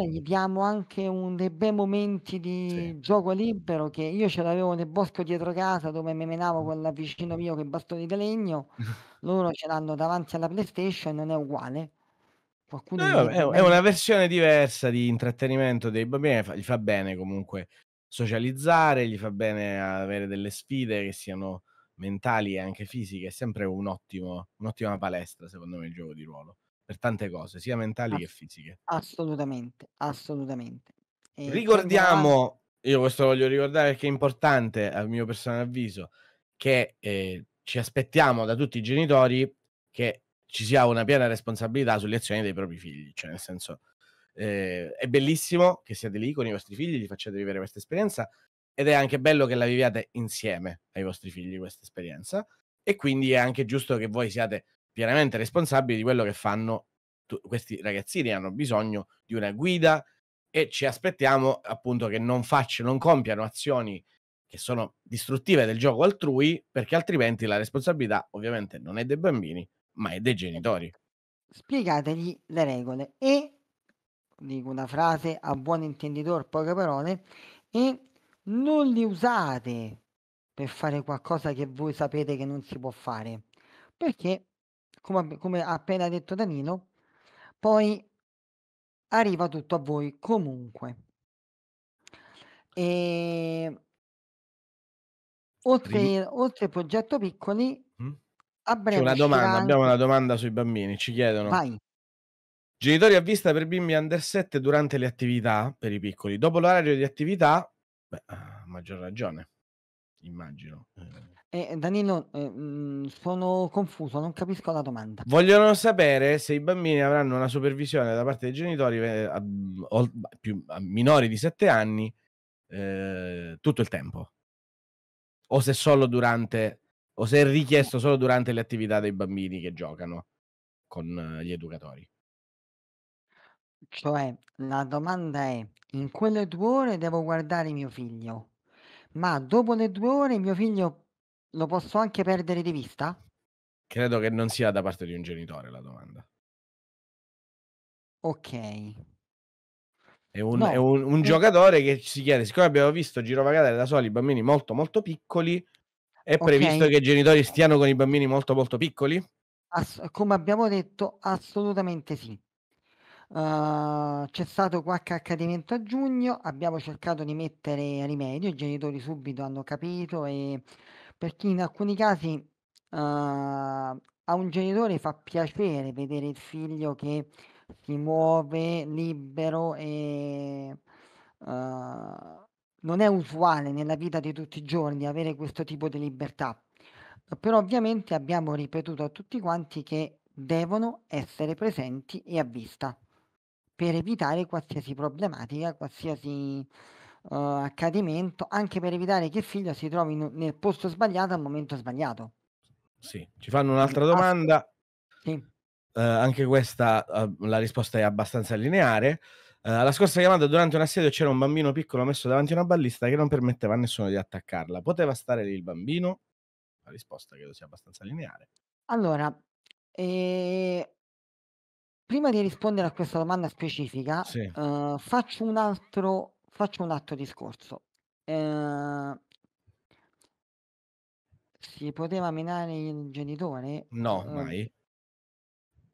[SPEAKER 2] gli diamo anche un dei bei momenti
[SPEAKER 1] Sì.
[SPEAKER 2] di gioco libero, che io ce l'avevo nel bosco dietro casa, dove me menavo con la vicino mio coi bastoni di legno, [LAUGHS] loro ce l'hanno davanti alla PlayStation, non è uguale. Qualcuno
[SPEAKER 1] Eh,
[SPEAKER 2] mi
[SPEAKER 1] vabbè, è una versione diversa di intrattenimento dei bambini, fa gli fa bene comunque socializzare, gli fa bene avere delle sfide che siano mentali e anche fisiche, è sempre un ottimo un'ottima palestra secondo me il gioco di ruolo, per tante cose, sia mentali che fisiche.
[SPEAKER 2] assolutamente, assolutamente. E
[SPEAKER 1] Ricordiamo, io questo lo voglio ricordare perché è importante a mio personale avviso, che, ehm, ci aspettiamo da tutti i genitori che ci sia una piena responsabilità sulle azioni dei propri figli, cioè nel senso, ehm, è bellissimo che siate lì con i vostri figli, gli facciate vivere questa esperienza ed è anche bello che la viviate insieme ai vostri figli questa esperienza e quindi è anche giusto che voi siate pienamente responsabili di quello che fanno tu questi ragazzini, hanno bisogno di una guida e ci aspettiamo appunto che non faccia non compiano azioni che sono distruttive del gioco altrui, perché altrimenti la responsabilità ovviamente non è dei bambini, ma è dei genitori.
[SPEAKER 2] Spiegategli le regole e, dico una frase a buon intenditor, poche parole, e non li usate per fare qualcosa che voi sapete che non si può fare, perché come come ha appena detto Danilo, poi arriva tutto a voi comunque.
[SPEAKER 1] Rim
[SPEAKER 2] oltre oltre il progetto piccoli,
[SPEAKER 1] Mh.
[SPEAKER 2] a
[SPEAKER 1] C'è
[SPEAKER 2] breve
[SPEAKER 1] una domanda, abbiamo
[SPEAKER 2] anche
[SPEAKER 1] una domanda sui bambini, ci chiedono
[SPEAKER 2] Vai.
[SPEAKER 1] Genitori a vista per bimbi under 7 durante le attività per i piccoli. Dopo l'orario di attività, beh, a maggior ragione, immagino. Ehm
[SPEAKER 2] Eh, Danilo, ehm, mhmm, sono confuso, non capisco la domanda.
[SPEAKER 1] Vogliono sapere se i bambini avranno una supervisione da parte dei genitori ve a b più a minori di 7 anni, ehm, tutto il tempo. O se solo durante o se è richiesto solo durante le attività dei bambini che giocano con gli educatori.
[SPEAKER 2] Cioè, la domanda è: in quelle 2 ore devo guardare mio figlio, ma dopo le 2 ore mio figlio lo posso anche perdere di vista?
[SPEAKER 1] Credo che non sia da parte di un genitore la domanda.
[SPEAKER 2] Okay.
[SPEAKER 1] È un è
[SPEAKER 2] No,
[SPEAKER 1] un un giocatore che si chiede: siccome abbiamo visto girovagare da soli bambini molto, molto piccoli, è previsto che i genitori stiano con i bambini molto, molto piccoli?
[SPEAKER 2] Ass come abbiamo detto, assolutamente sì. Uhm, c'è stato qualche accadimento a giugno, abbiamo cercato di mettere rimedio, i genitori subito hanno capito e perché in alcuni casi, uhm, a un genitore fa piacere vedere il figlio che si muove libero e, uhm, non è usuale nella vita di tutti i giorni avere questo tipo di libertà. Però ovviamente abbiamo ripetuto a tutti quanti che devono essere presenti e a vista, per evitare qualsiasi problematica, qualsiasi, uhm, accadimento, anche per evitare che il figlio si trovi in nel posto sbagliato al momento sbagliato.
[SPEAKER 1] Sì. Ci fanno un'altra domanda
[SPEAKER 2] sì.
[SPEAKER 1] uhm, anche questa, uhm, la risposta è abbastanza lineare. Alla scorsa chiamata durante un assedio c'era un bambino piccolo messo davanti a una ballista che non permetteva a nessuno di attaccarla. Poteva stare lì il bambino? La risposta credo sia abbastanza lineare.
[SPEAKER 2] Allora, ehm prima di rispondere a questa domanda specifica,
[SPEAKER 1] Sì.
[SPEAKER 2] uhm, faccio un altro faccio un altro discorso. Ehm si poteva menare il genitore?
[SPEAKER 1] No,
[SPEAKER 2] Uhm
[SPEAKER 1] mai.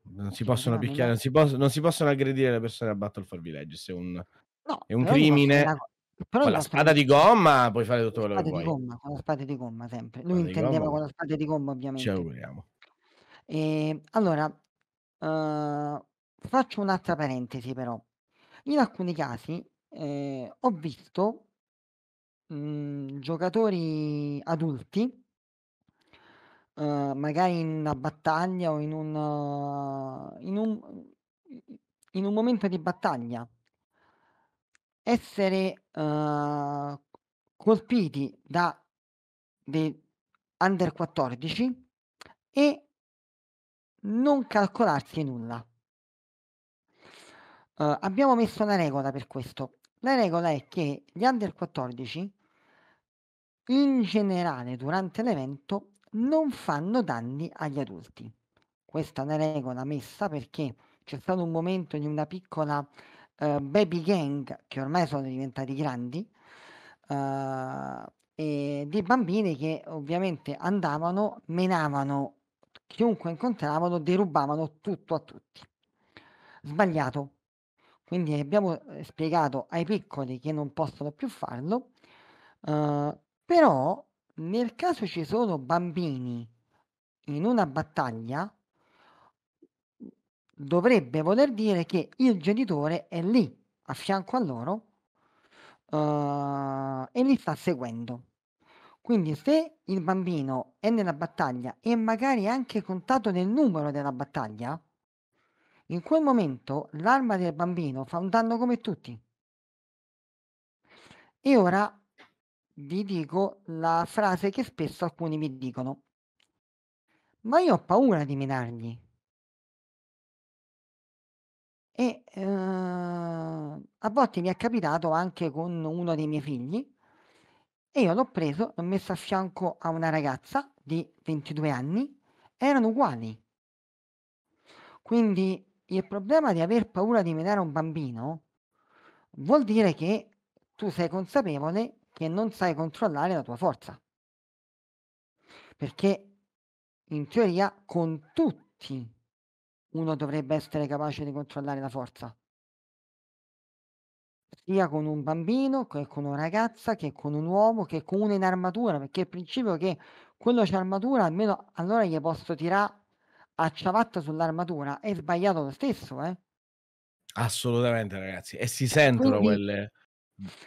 [SPEAKER 1] Non si
[SPEAKER 2] Si
[SPEAKER 1] possono
[SPEAKER 2] poteva
[SPEAKER 1] picchiare, non si pos non si possono aggredire le persone a Battle for Villages, è un
[SPEAKER 2] No,
[SPEAKER 1] è un
[SPEAKER 2] però gli posso
[SPEAKER 1] crimine.
[SPEAKER 2] però
[SPEAKER 1] Con la
[SPEAKER 2] posso
[SPEAKER 1] spada di gomma puoi fare tutto quello che
[SPEAKER 2] di
[SPEAKER 1] vuoi.
[SPEAKER 2] gomma, con la spada di gomma sempre. Lui
[SPEAKER 1] Spada di
[SPEAKER 2] intendeva
[SPEAKER 1] va
[SPEAKER 2] con la spada di gomma
[SPEAKER 1] Ci
[SPEAKER 2] ovviamente.
[SPEAKER 1] auguriamo.
[SPEAKER 2] Ehm, allora, uhm, faccio un'altra parentesi però. In alcuni casi, ehm, ho visto mhmm, giocatori adulti uhm, magari in una battaglia o in un in un in un momento di battaglia essere, uhm, colpiti da dei under 14 e non calcolarsi nulla. Uhm, abbiamo messo una regola per questo. La regola è che gli under 14 in generale durante l'evento non fanno danni agli adulti. questa è una regola messa perché c'è stato un momento in una piccola uh, baby gang che ormai sono diventati grandi uh, e dei bambini che ovviamente andavano, menavano chiunque incontravano, derubavano tutto a tutti. Sbagliato. Quindi abbiamo eh, spiegato ai piccoli che non possono più farlo, uh, però nel caso ci sono bambini in una battaglia, dovrebbe voler dire che il genitore è lì a fianco a loro uh, e li sta seguendo. Quindi se il bambino è nella battaglia e magari è anche contato nel numero della battaglia, in quel momento l'arma del bambino fa un danno come tutti. E ora vi dico la frase che spesso alcuni mi dicono. Ma io ho paura di menargli. E eh, a volte mi è capitato anche con uno dei miei figli e io l'ho preso, l'ho messo a fianco a una ragazza di 22 anni, erano uguali. Quindi il problema di aver paura di menare un bambino vuol dire che tu sei consapevole che non sai controllare la tua forza. Perché in teoria con tutti uno dovrebbe essere capace di controllare la forza. Sia con un bambino, che con una ragazza, che con un uomo, che con uno in armatura, perché il principio che quello c'è armatura, almeno allora gli posso tirare a ciabatta sull'armatura, è sbagliato lo stesso, eh?
[SPEAKER 1] Assolutamente, ragazzi. E si sentono
[SPEAKER 2] Quindi,
[SPEAKER 1] quelle.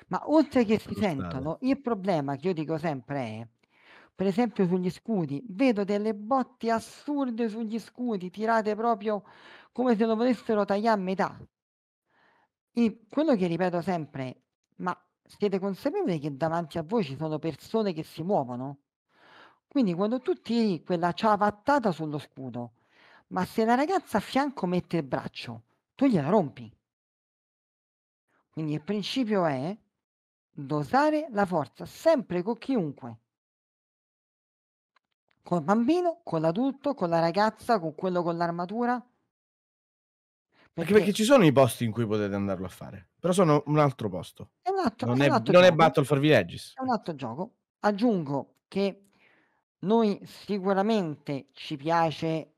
[SPEAKER 2] Ma oltre che si sentono, il problema che io dico sempre è per esempio sugli scudi, vedo delle botte assurde sugli scudi, tirate proprio come se lo volessero tagliare a metà. E quello che ripeto sempre, ma siete consapevoli che davanti a voi ci sono persone che si muovono? Quindi quando tu tiri quella ciabattata sullo scudo, ma se la ragazza a fianco mette il braccio, tu gliela rompi. Quindi il principio è dosare la forza sempre con chiunque Col bambino, con l'adulto, con la ragazza, con quello con l'armatura?
[SPEAKER 1] Anche perché ci sono i posti in cui potete andarlo a fare, però sono un altro posto.
[SPEAKER 2] È un altro,
[SPEAKER 1] non
[SPEAKER 2] è,
[SPEAKER 1] è,
[SPEAKER 2] un altro
[SPEAKER 1] non è. Battle for Villages.
[SPEAKER 2] È un altro gioco. Aggiungo che noi sicuramente ci piace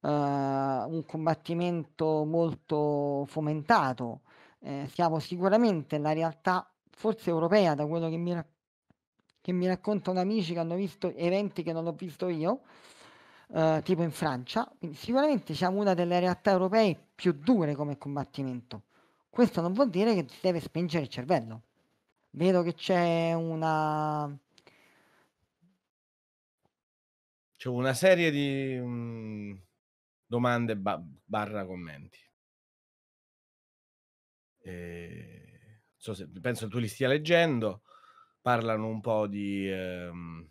[SPEAKER 2] uh, un combattimento molto fomentato. Eh, siamo sicuramente la realtà, forse europea, da quello che mi racconta che mi raccontano amici che hanno visto eventi che non ho visto io, eh, tipo in Francia. Quindi sicuramente siamo una delle realtà europee più dure come combattimento. Questo non vuol dire che si deve spingere il cervello. Vedo che c'è una...
[SPEAKER 1] C'è una serie di um, domande ba- barra commenti. E... So se, penso tu li stia leggendo parlano un po' di ehm,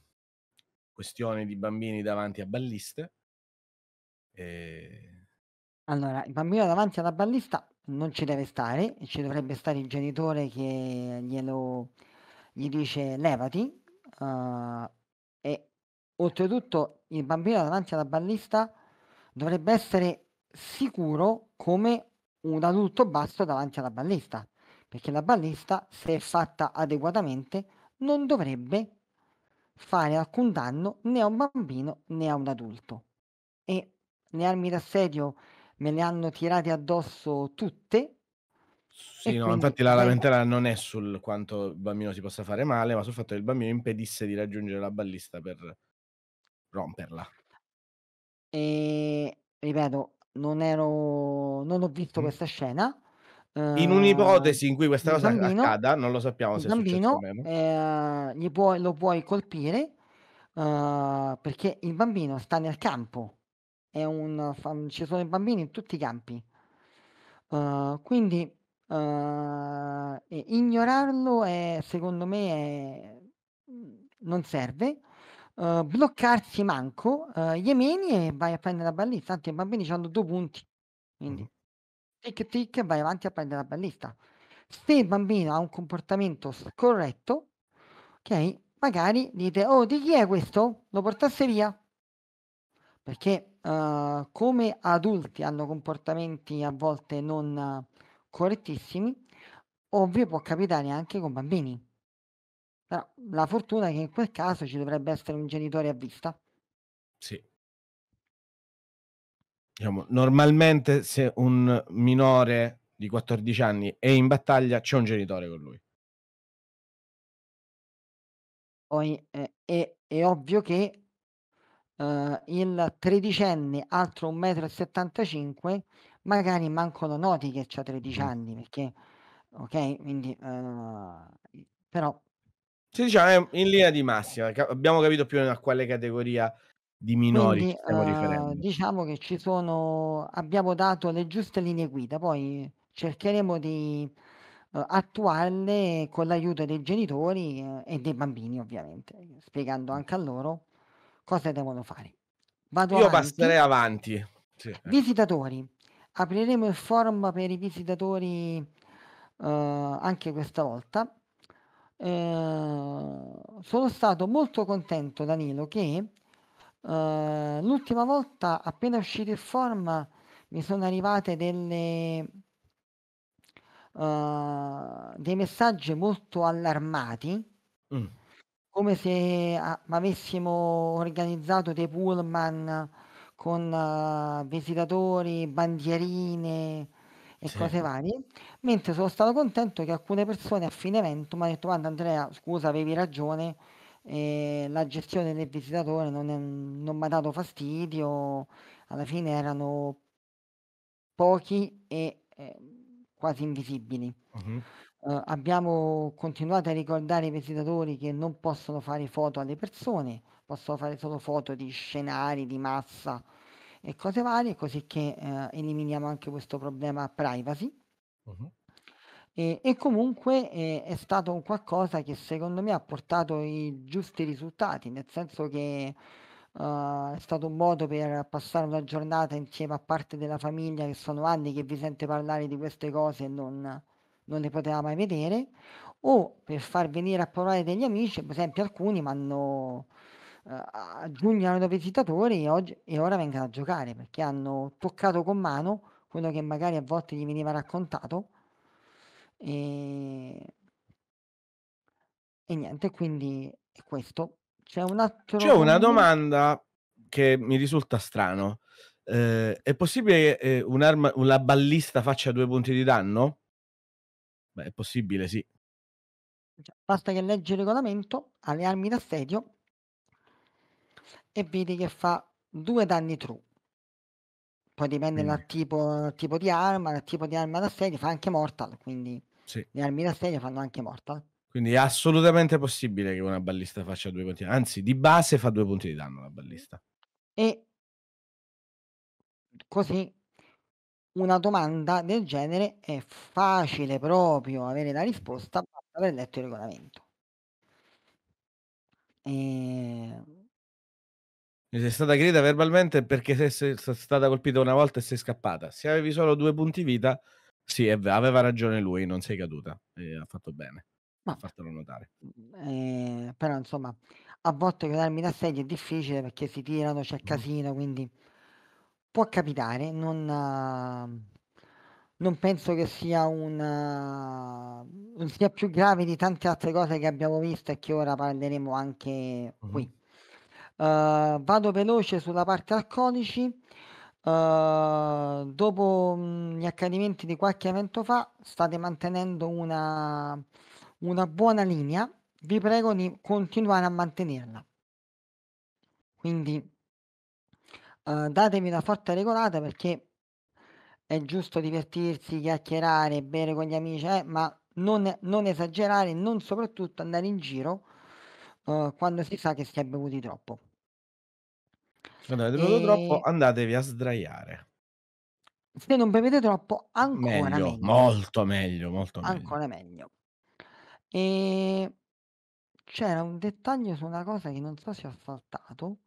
[SPEAKER 1] questioni di bambini davanti a balliste. E...
[SPEAKER 2] Allora, il bambino davanti alla ballista non ci deve stare, ci dovrebbe stare il genitore che glielo gli dice levati uh, e oltretutto il bambino davanti alla ballista dovrebbe essere sicuro come un adulto basso davanti alla ballista perché la ballista se fatta adeguatamente non dovrebbe fare alcun danno né a un bambino né a un adulto. E le armi d'assedio me le hanno tirate addosso tutte.
[SPEAKER 1] Sì, no, infatti la lamentela non è sul quanto il bambino si possa fare male, ma sul fatto che il bambino impedisse di raggiungere la ballista per romperla.
[SPEAKER 2] E ripeto, non ero non ho visto mm. questa scena,
[SPEAKER 1] in un'ipotesi in cui questa cosa bambino, accada, non lo sappiamo se
[SPEAKER 2] bambino, è successo. Eh, puoi, lo puoi colpire uh, perché il bambino sta nel campo. Un, ci sono i bambini in tutti i campi. Uh, quindi uh, ignorarlo è, secondo me è, non serve. Bloccarsi manco uh, gli emeni e vai a prendere la ballista. Tanto i bambini hanno due punti. Quindi tic tic vai avanti a prendere la ballista. Se il bambino ha un comportamento scorretto, ok, magari dite, oh di chi è questo? Lo portasse via. perché, uhm, come adulti hanno comportamenti a volte non correttissimi, ovvio può capitare anche con bambini. Però la fortuna è che in quel caso ci dovrebbe essere un genitore a vista.
[SPEAKER 1] Sì. Diciamo, normalmente se un minore di 14 anni è in battaglia, c'è un genitore con lui.
[SPEAKER 2] Poi è è è ovvio che, uhm, il tredicenne alto 1,75 m magari manco lo noti che c'ha 13
[SPEAKER 1] Mh.
[SPEAKER 2] anni, perché okay, quindi, i però
[SPEAKER 1] Sì, diciamo in linea di massima, abbiamo capito più o meno a quale categoria di minori
[SPEAKER 2] Quindi,
[SPEAKER 1] stiamo
[SPEAKER 2] uhm,
[SPEAKER 1] riferendo.
[SPEAKER 2] diciamo che ci sono abbiamo dato le giuste linee guida, poi cercheremo di, uhm, attuarle con l'aiuto dei genitori, ehm, e dei bambini ovviamente, spiegando anche a loro cosa devono fare. Vado
[SPEAKER 1] Io
[SPEAKER 2] avanti.
[SPEAKER 1] passerei avanti. Sì, ecco.
[SPEAKER 2] Visitatori. Apriremo il forum per i visitatori, uhm, anche questa volta. Ehm, sono stato molto contento Danilo che, uhm, l'ultima volta appena uscito il forum mi sono arrivate delle uhm, dei messaggi molto allarmati
[SPEAKER 1] Mh.
[SPEAKER 2] come se a avessimo organizzato dei pullman con visitatori, bandierine e
[SPEAKER 1] Sì.
[SPEAKER 2] cose varie, mentre sono stato contento che alcune persone a fine evento m'ha detto: "Guarda Andrea, scusa avevi ragione, ehm, la gestione del visitatore non è non m'ha dato fastidio, alla fine erano" "pochi e, ehm, quasi invisibili.
[SPEAKER 1] Mh-mh.
[SPEAKER 2] Uhm, abbiamo continuato a ricordare ai visitatori che non possono fare foto alle persone, possono fare solo foto di scenari, di massa e cose varie, così che, ehm, eliminiamo anche questo problema privacy."
[SPEAKER 1] Mh-mh.
[SPEAKER 2] E e comunque, ehm, è stato un qualcosa che secondo me ha portato i giusti risultati, nel senso che, uhm, è stato un modo per passare una giornata insieme a parte della famiglia che sono anni che vi sente parlare di queste cose e non non le poteva mai vedere, o per far venire a provare degli amici, per esempio alcuni m'hanno uhm, a a giugno erano visitatori e oggi e ora vengono a giocare, perché hanno toccato con mano quello che magari a volte gli veniva raccontato ehm e niente, quindi è questo. C'è un
[SPEAKER 1] C'è
[SPEAKER 2] altro
[SPEAKER 1] una
[SPEAKER 2] commento
[SPEAKER 1] domanda che mi risulta strano. Ehm, è possibile che, ehm, un'arma u la ballista faccia 2 punti di danno? Beh, è possibile, sì.
[SPEAKER 2] Cioè, basta che leggi il regolamento, alle armi d'assedio e vedi che fa 2 danni true. Poi dipende
[SPEAKER 1] Quindi
[SPEAKER 2] dal tipo tipo di arma, dal tipo di arma d'assedio, fa anche mortal, quindi
[SPEAKER 1] Sì.
[SPEAKER 2] le armi d'assedio fanno anche mortal.
[SPEAKER 1] Quindi è assolutamente possibile che una ballista faccia 2 punti anzi di base fa 2 punti di danno la ballista.
[SPEAKER 2] E così una domanda del genere è facile proprio avere la risposta, basta aver letto il regolamento. Ehm
[SPEAKER 1] E sei stata aggredita verbalmente perché se se sei stata colpita una volta e sei scappata. Se avevi solo 2 punti vita, sì aveva ragione lui, non sei caduta e ha fatto bene a
[SPEAKER 2] Ma
[SPEAKER 1] fartelo notare.
[SPEAKER 2] ehm, però insomma a volte con le armi d'assedio è difficile perché si tirano, c'è
[SPEAKER 1] Mh-mh.
[SPEAKER 2] casino, quindi può capitare, non non penso che sia un non sia più grave di tante altre cose che abbiamo visto e che ora parleremo anche qui. Uhm, vado veloce sulla parte alcolici. Uhm, dopo, mhmm, gli accadimenti di qualche evento fa, state mantenendo una una buona linea, vi prego di continuare a mantenerla. Quindi uhm, datevi una forte regolata perché è giusto divertirsi, chiacchierare, bere con gli amici, eh, ma non non esagerare non soprattutto andare in giro, uhm, quando si sa che si è bevuti troppo.
[SPEAKER 1] Quando avete bevuto troppo andatevi a sdraiare.
[SPEAKER 2] Se non bevete troppo ancora
[SPEAKER 1] Meglio,
[SPEAKER 2] meglio.
[SPEAKER 1] molto meglio, molto meglio.
[SPEAKER 2] Ancora meglio. Ehm, c'era un dettaglio su una cosa che non so se ho saltato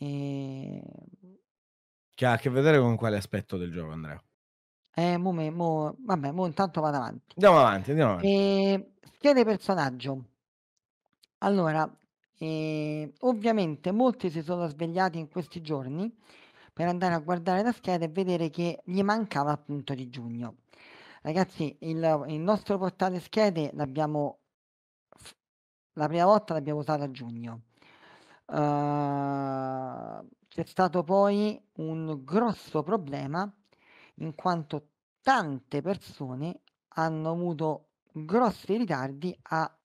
[SPEAKER 2] ehm
[SPEAKER 1] Che ha a che vedere con quale aspetto del gioco, Andrea?
[SPEAKER 2] Eh, mo me mo vabbè, mo intanto vado avanti.
[SPEAKER 1] Andiamo avanti, andiamo avanti.
[SPEAKER 2] Ehm, schede personaggio. Allora, E ovviamente molti si sono svegliati in questi giorni per andare a guardare la scheda e vedere che gli mancava appunto di giugno. Ragazzi, il, il nostro portale schede l'abbiamo la prima volta l'abbiamo usato a giugno. Uh, c'è stato poi un grosso problema in quanto tante persone hanno avuto grossi ritardi a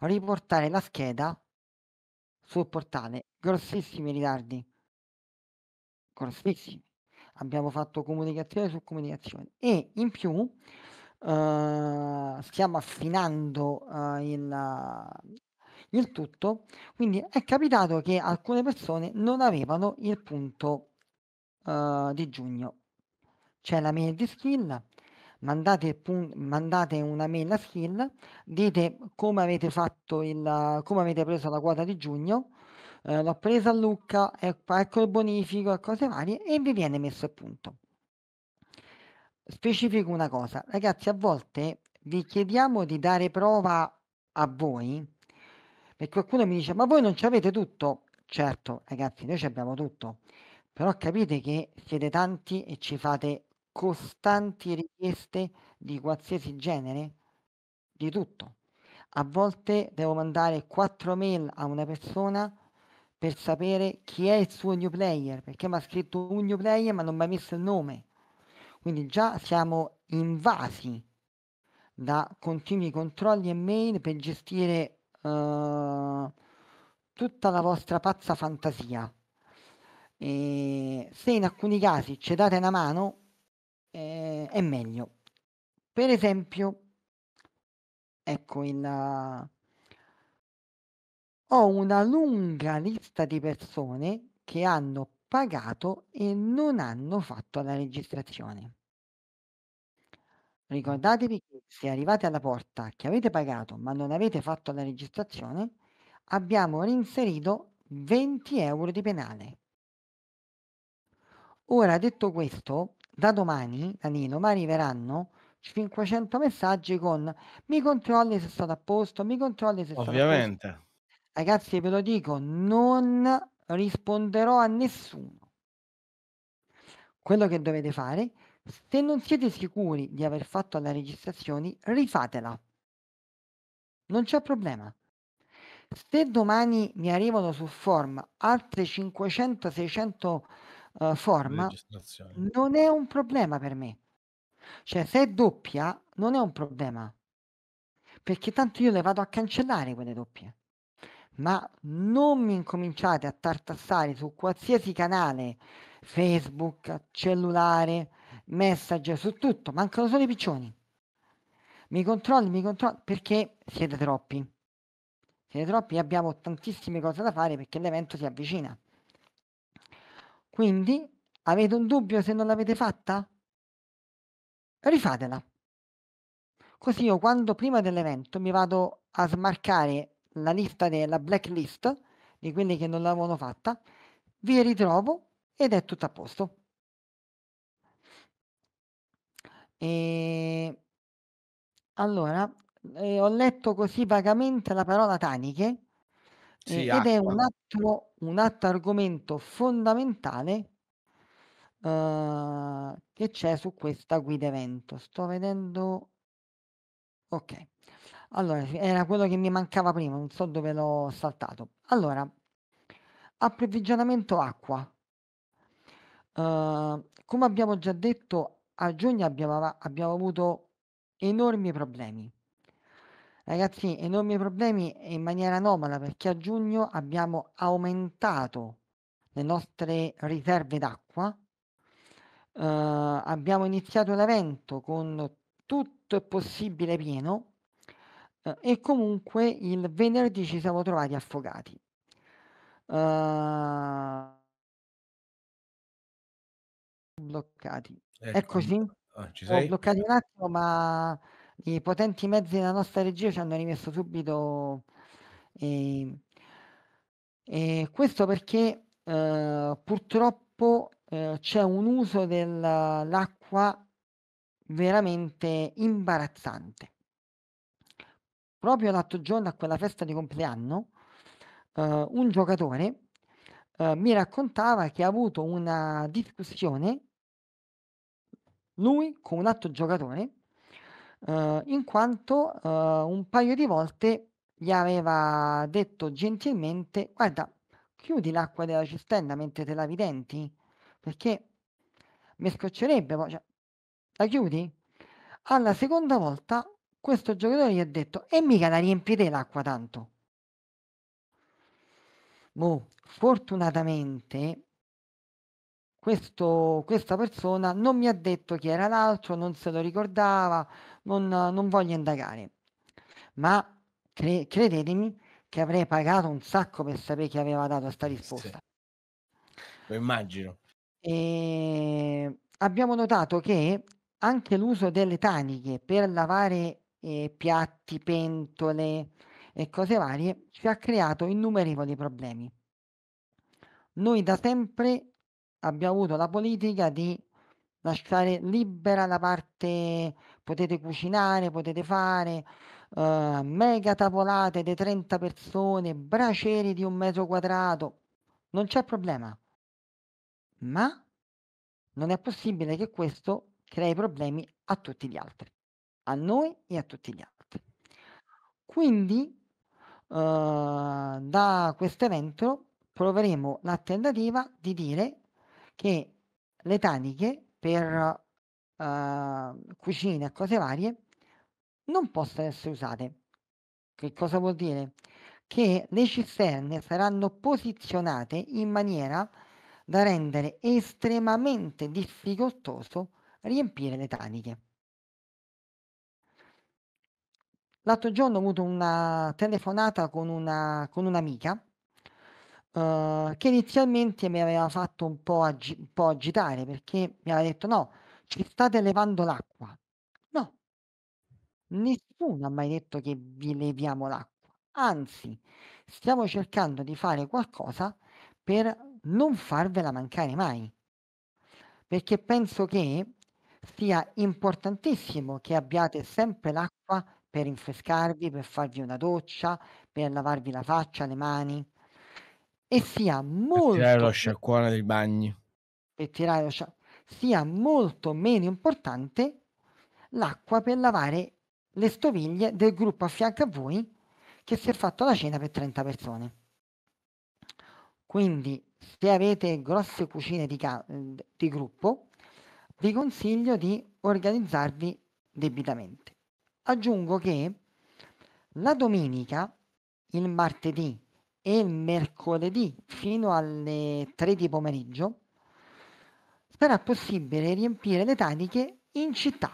[SPEAKER 2] riportare la scheda sul portale, grossissimi ritardi, grossissimi. Abbiamo fatto comunicazione su comunicazione e in più uh, stiamo affinando uh, il, il tutto, quindi è capitato che alcune persone non avevano il punto uh, di giugno. C'è la mail di skill, mandate, mandate una mail a skill, dite come avete fatto il, come avete preso la quota di giugno, eh, l'ho presa a Lucca, ecco, ecco il bonifico e cose varie e vi viene messo a punto. Specifico una cosa, ragazzi, a volte vi chiediamo di dare prova a voi, perché qualcuno mi dice, ma voi non ci avete tutto? Certo, ragazzi, noi ci abbiamo tutto, però capite che siete tanti e ci fate costanti richieste di qualsiasi genere? Di tutto. A volte devo mandare quattro mail a una persona per sapere chi è il suo new player, perché mi ha scritto un new player ma non mi ha messo il nome. Quindi già siamo invasi da continui controlli e mail per gestire uh, tutta la vostra pazza fantasia. E se in alcuni casi ci date una mano, eh, è meglio. Per esempio, ecco il ho una lunga lista di persone che hanno pagato e non hanno fatto la registrazione. Ricordatevi che se arrivate alla porta che avete pagato ma non avete fatto la registrazione, abbiamo reinserito 20 euro di penale. Ora, detto questo, da domani, Danilo, mi arriveranno 500 messaggi con mi controlli se sono a posto, mi controlli se sono a posto.
[SPEAKER 1] Ovviamente.
[SPEAKER 2] Ragazzi, ve lo dico, non risponderò a nessuno. Quello che dovete fare, se non siete sicuri di aver fatto la registrazione, rifatela. Non c'è problema. Se domani mi arrivano su form altre 500-600 uh, form, non è un problema per me. Cioè, se è doppia, non è un problema. Perché tanto io le vado a cancellare quelle doppie ma non mi incominciate a tartassare su qualsiasi canale, Facebook, cellulare, Messenger, su tutto, mancano solo i piccioni. Mi controlli, mi controlli, perché siete troppi. Siete troppi e abbiamo tantissime cose da fare perché l'evento si avvicina. Quindi, avete un dubbio se non l'avete fatta? Rifatela. Così io quando prima dell'evento mi vado a smarcare la lista della blacklist di quelli che non l'avevano fatta, vi ritrovo ed è tutto a posto. E allora, eh, ho letto così vagamente la parola taniche sì, eh, ed è un altro, un altro argomento fondamentale uh, che c'è su questa guida evento. Sto vedendo... Ok. Allora, era quello che mi mancava prima, non so dove l'ho saltato. Allora, approvvigionamento acqua. Uh, come abbiamo già detto, a giugno abbiamo, abbiamo avuto enormi problemi. Ragazzi, enormi problemi in maniera anomala perché a giugno abbiamo aumentato le nostre riserve d'acqua. Uh, abbiamo iniziato l'evento con tutto il possibile pieno Uh, e comunque il venerdì ci siamo trovati affogati. Uh, bloccati. Ecco. Eccoci. Ah, ci sei? Ho bloccati un attimo, ma i potenti mezzi della nostra regia ci hanno rimesso subito. E, e questo perché uh, purtroppo uh, c'è un uso dell'acqua veramente imbarazzante proprio l'altro giorno a quella festa di compleanno uh, un giocatore uh, mi raccontava che ha avuto una discussione lui con un altro giocatore uh, in quanto un paio di volte gli aveva detto gentilmente guarda chiudi l'acqua della cisterna mentre te lavi i denti perché mi scoccerebbe cioè, la chiudi? Alla seconda volta questo giocatore gli ha detto e mica la riempi te l'acqua tanto Boh, fortunatamente questo, questa persona non mi ha detto chi era l'altro, non se lo ricordava, non, non voglio indagare. Ma cre- credetemi che avrei pagato un sacco per sapere chi aveva dato questa risposta.
[SPEAKER 1] Sì. Lo immagino.
[SPEAKER 2] E abbiamo notato che anche l'uso delle taniche per lavare eh, piatti, pentole, e cose varie, ci ha creato innumerevoli problemi. Noi da sempre abbiamo avuto la politica di lasciare libera la parte, potete cucinare, potete fare uh, mega tavolate di 30 persone, bracieri di un metro quadrato, non c'è problema. Ma non è possibile che questo crei problemi a tutti gli altri, a noi e a tutti gli altri. Quindi uh, da questo evento proveremo la tentativa di dire che le taniche per uh, cucine e cose varie non possono essere usate. Che cosa vuol dire? Che le cisterne saranno posizionate in maniera da rendere estremamente difficoltoso riempire le taniche. L'altro giorno ho avuto una telefonata con una con un'amica, uhm, che inizialmente mi aveva fatto un po' agi un po' agitare perché mi aveva detto: "No, ci state levando l'acqua". No. Nessuno ha mai detto che vi leviamo l'acqua, anzi stiamo cercando di fare qualcosa per non farvela mancare mai. Perché penso che sia importantissimo che abbiate sempre l'acqua per rinfrescarvi, per farvi una doccia, per lavarvi la faccia, le mani e sia
[SPEAKER 1] Per tirare lo
[SPEAKER 2] molto
[SPEAKER 1] sciacquone dei bagni.
[SPEAKER 2] per tirare lo scia sia molto meno importante l'acqua per lavare le stoviglie del gruppo a fianco a voi che si è fatto la cena per 30 persone. Quindi se avete grosse cucine di ca di gruppo, vi consiglio di organizzarvi debitamente. Aggiungo che la domenica, il martedì e mercoledì fino alle 3 di pomeriggio sarà possibile riempire le taniche in città.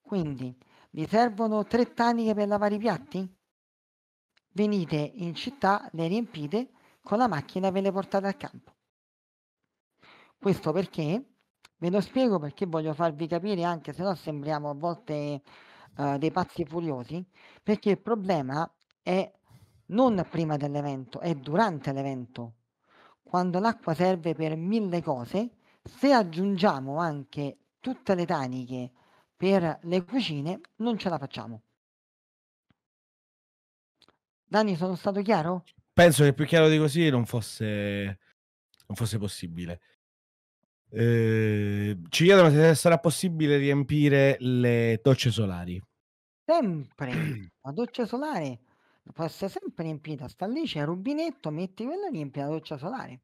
[SPEAKER 2] Quindi vi servono tre taniche per lavare i piatti? Venite in città, le riempite con la macchina e ve le portate al campo. Questo perché Ve lo spiego perché voglio farvi capire, anche se no sembriamo a volte uh, dei pazzi furiosi, perché il problema è non prima dell'evento, è durante l'evento. Quando l'acqua serve per mille cose, se aggiungiamo anche tutte le taniche per le cucine, non ce la facciamo. Dani, sono stato chiaro?
[SPEAKER 1] Penso che più chiaro di così non fosse, non fosse possibile. Ehm, ci chiedono se sarà possibile riempire le docce solari.
[SPEAKER 2] Sempre! La doccia solare essere sempre riempita, sta lì, c'è il rubinetto, metti quello e riempi la doccia solare.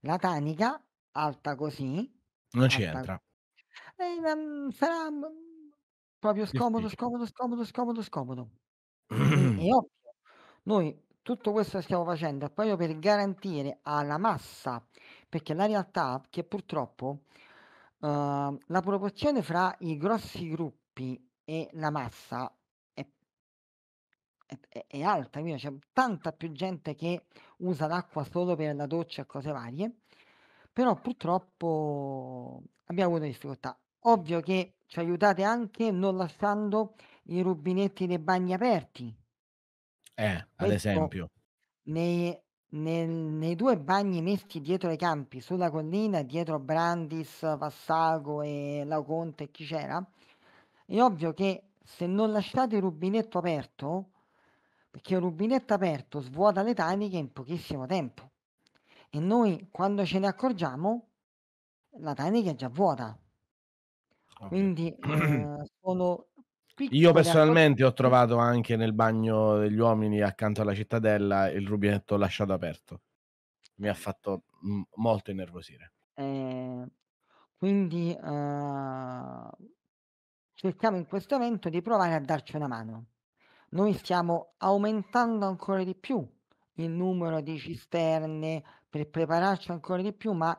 [SPEAKER 2] La tanica, alta così
[SPEAKER 1] Non ci
[SPEAKER 2] alta
[SPEAKER 1] entra.
[SPEAKER 2] eh, mhmm, sarà, mhmm, proprio scomodo, scomodo, scomodo, scomodo, scomodo. [CLEARS THROAT] È ovvio, noi tutto questo stiamo facendo è proprio per garantire alla massa perché la realtà che purtroppo, uhm, la proporzione fra i grossi gruppi e la massa è è è alta, quindi c'è tanta più gente che usa l'acqua solo per la doccia e cose varie, però purtroppo abbiamo avuto difficoltà. Ovvio che ci aiutate anche non lasciando i rubinetti dei bagni aperti.
[SPEAKER 1] Eh, ad esempio.
[SPEAKER 2] nei nel nei 2 bagni messi dietro ai campi, sulla collina, dietro Brandis, Vassago e Laoconte e chi c'era, è ovvio che se non lasciate il rubinetto aperto, perché il rubinetto aperto svuota le taniche in pochissimo tempo e noi quando ce ne accorgiamo la tanica è già vuota.
[SPEAKER 1] Ovvio.
[SPEAKER 2] Quindi, ehm, [CLEARS THROAT] sono
[SPEAKER 1] Io personalmente ho trovato anche nel bagno degli uomini accanto alla cittadella il rubinetto lasciato aperto. Mi ha fatto, mhmm, molto innervosire.
[SPEAKER 2] Ehm, quindi, uhm, cerchiamo in questo momento di provare a darci una mano. Noi stiamo aumentando ancora di più il numero di cisterne per prepararci ancora di più, ma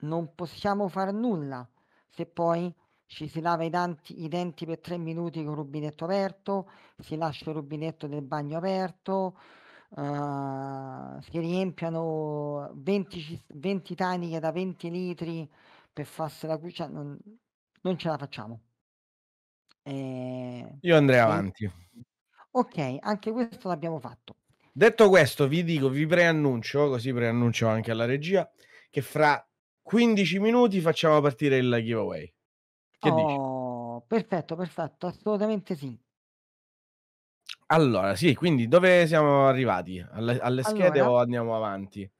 [SPEAKER 2] non possiamo far nulla se poi ci si lava i danti i denti per 3 minuti col rubinetto aperto, si lascia il rubinetto del bagno aperto, uhm, si riempiono 20 cis 20 taniche da 20 litri per farsi la cu cioè non non ce la facciamo. Ehm,
[SPEAKER 1] Io andrei avanti.
[SPEAKER 2] Okay, anche questo l'abbiamo fatto.
[SPEAKER 1] Detto questo, vi dico, vi preannuncio, così preannuncio anche alla regia, che fra 15 minuti facciamo partire il giveaway. Che dici?
[SPEAKER 2] Oh, perfetto, perfetto, assolutamente sì.
[SPEAKER 1] Allora, sì, quindi dove siamo arrivati? Alle alle schede
[SPEAKER 2] Allora
[SPEAKER 1] o andiamo avanti?